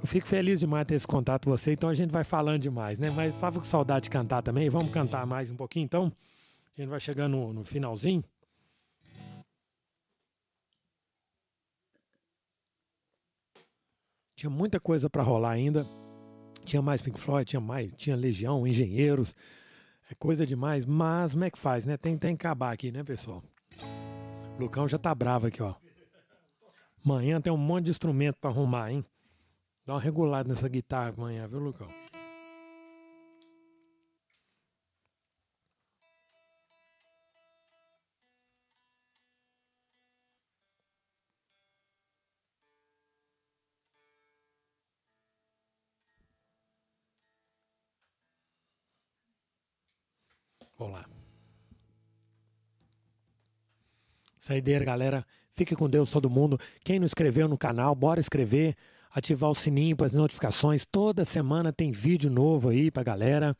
eu fico feliz demais ter esse contato com você, então a gente vai falando demais, né? Mas estava com saudade de cantar também, vamos cantar mais um pouquinho então? A gente vai chegando no, no finalzinho. Tinha muita coisa para rolar ainda. Tinha mais Pink Floyd, tinha mais, tinha Legião, Engenheiros, é coisa demais, mas como é que faz, né? Tem, tem que acabar aqui, né, pessoal? O Lucão já tá bravo aqui, ó. Amanhã tem um monte de instrumento para arrumar, hein? Dá uma regulada nessa guitarra amanhã, viu, Lucão? Vamos lá. Saideira, galera. Fique com Deus todo mundo. Quem não inscreveu no canal, bora inscrever, ativar o sininho para as notificações. Toda semana tem vídeo novo aí pra galera.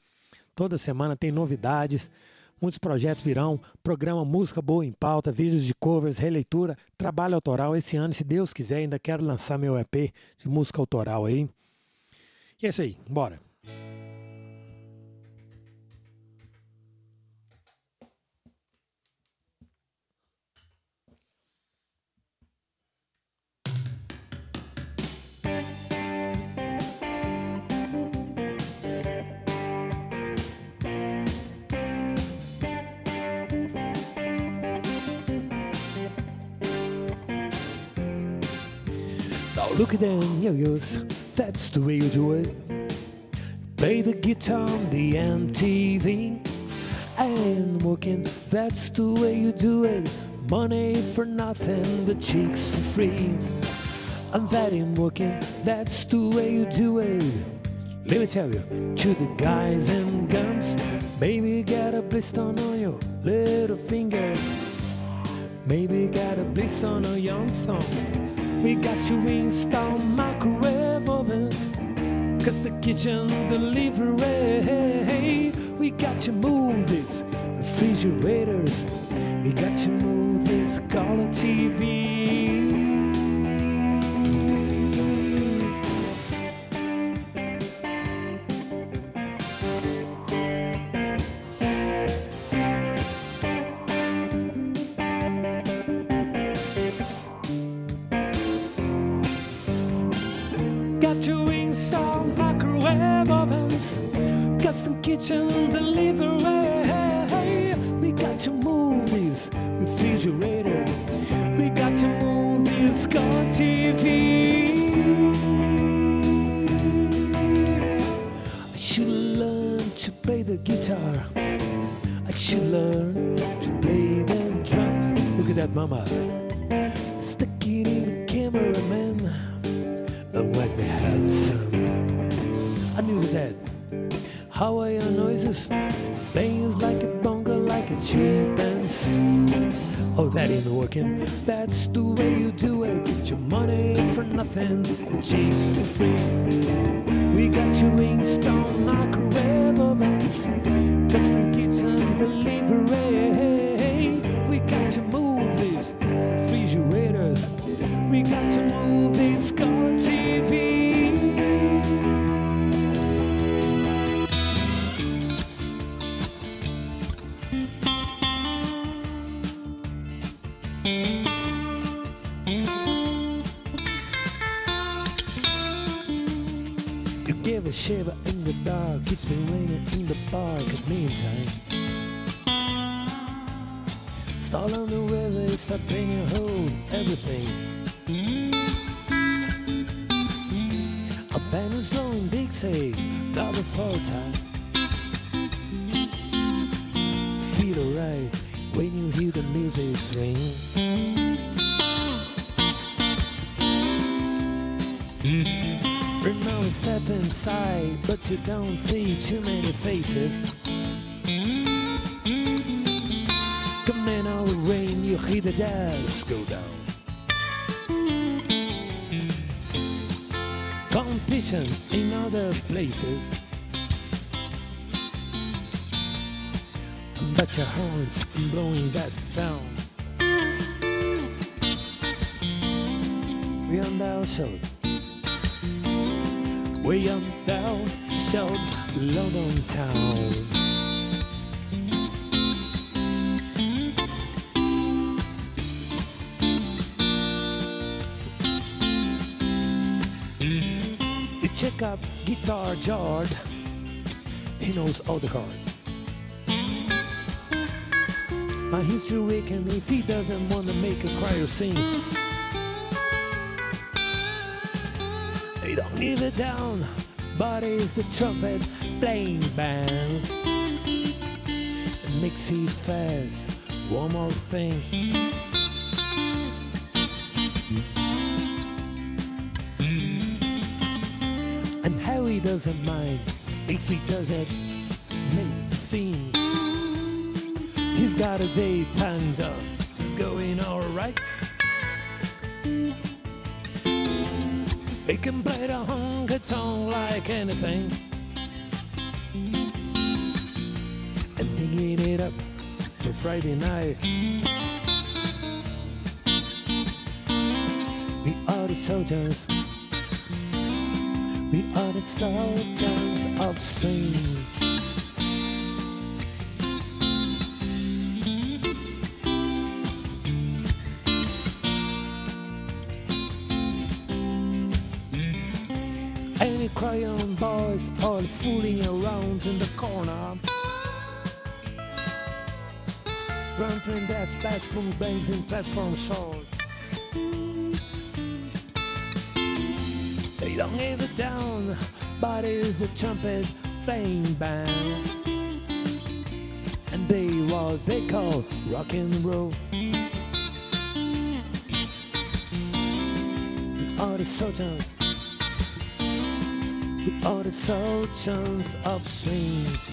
Toda semana tem novidades. Muitos projetos virão, programa Música Boa em Pauta, vídeos de covers, releitura, trabalho autoral. Esse ano, se Deus quiser, ainda quero lançar meu EP de música autoral aí. E é isso aí, bora. Look at them yo-yos, that's the way you do it. Play the guitar on the MTV. And working, that's the way you do it. Money for nothing, the chicks for free. And that ain't working, that's the way you do it. Let me tell you, to the guys and guns, baby, you got a blister on your little finger. Maybe you got a blister on your young thumb. We got you installed microwave ovens, cause the kitchen delivery. We got you movies, refrigerators. We got you movies, color TV. I should learn to play the guitar. I should learn to play the drums. Look at that, mama. Stick it in the cameraman. Let me have some. I knew that. Noises, bangs like a like a chimpanzee. Oh, that ain't working. That's the way you do it. Get your money for nothing, the cheese for free. We got you installed microwave ovens, custom kitchen delivery. River, start bringing home everything. A band is blowing big say, double fall time. Feel alright when you hear the music ring. Remember step inside, but you don't see too many faces. Jazz go down. Competition in other places. But your horns blowing that sound. We on thou shout. We on thou shout. London town. Out Guitar George. He knows all the chords. My history weekend if he doesn't want to make a cry or sing. They don't leave it down, but it's the trumpet playing bands. Makes it fast. One more thing. Doesn't mind if he doesn't make scene. He's got a daytime job. It's going alright. He can play the honky tonk like anything. And digging it up for Friday night. We are the soldiers on the sultans of sea. Any crying boys all fooling around in the corner. Run to that bangs and platform songs. Down, it's a trumpet playing band. And they what they call rock and roll. We are the soldiers. We are the soldiers of swing.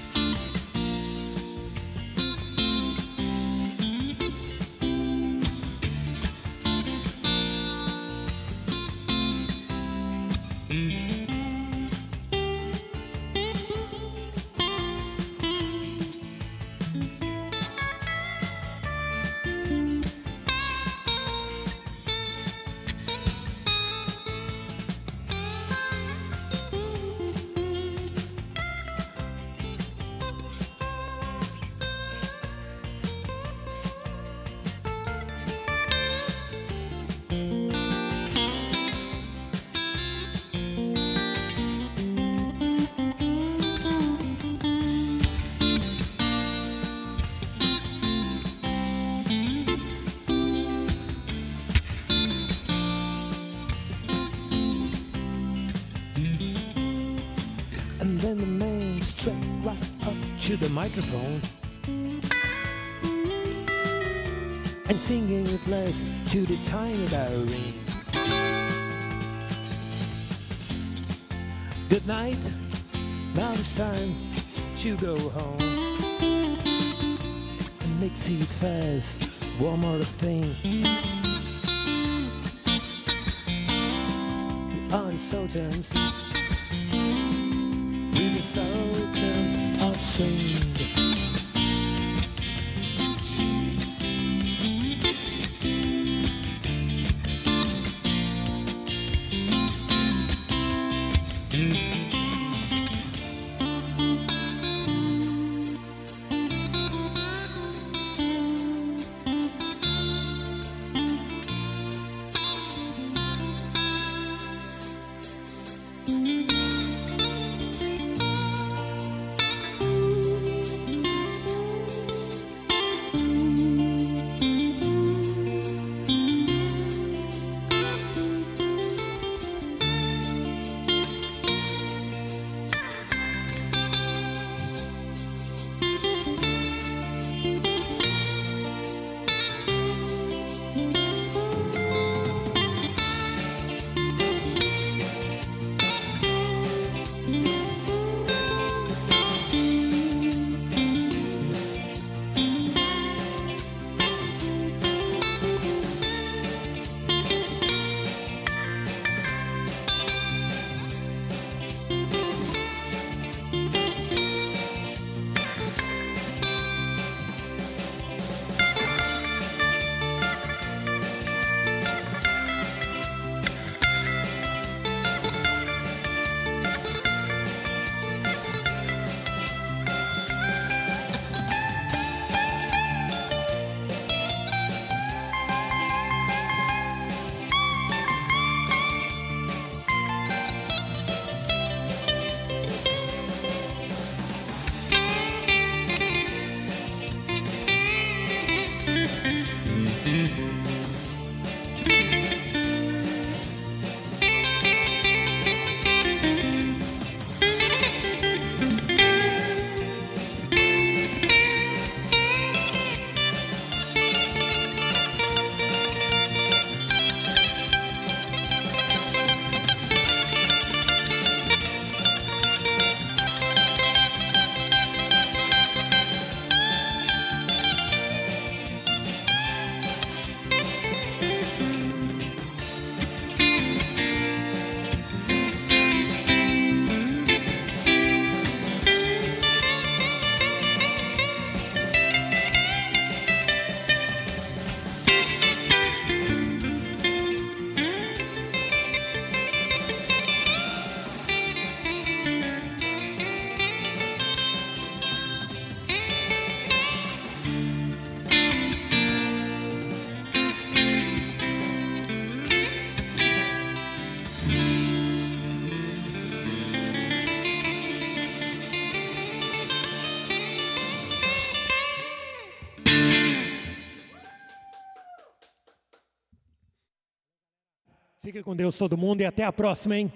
To the microphone and singing it less to the tiny ring. Good night, now it's time to go home and mix it fast. One more thing. Are the soldiers. Soldiers com Deus todo mundo e até a próxima, hein?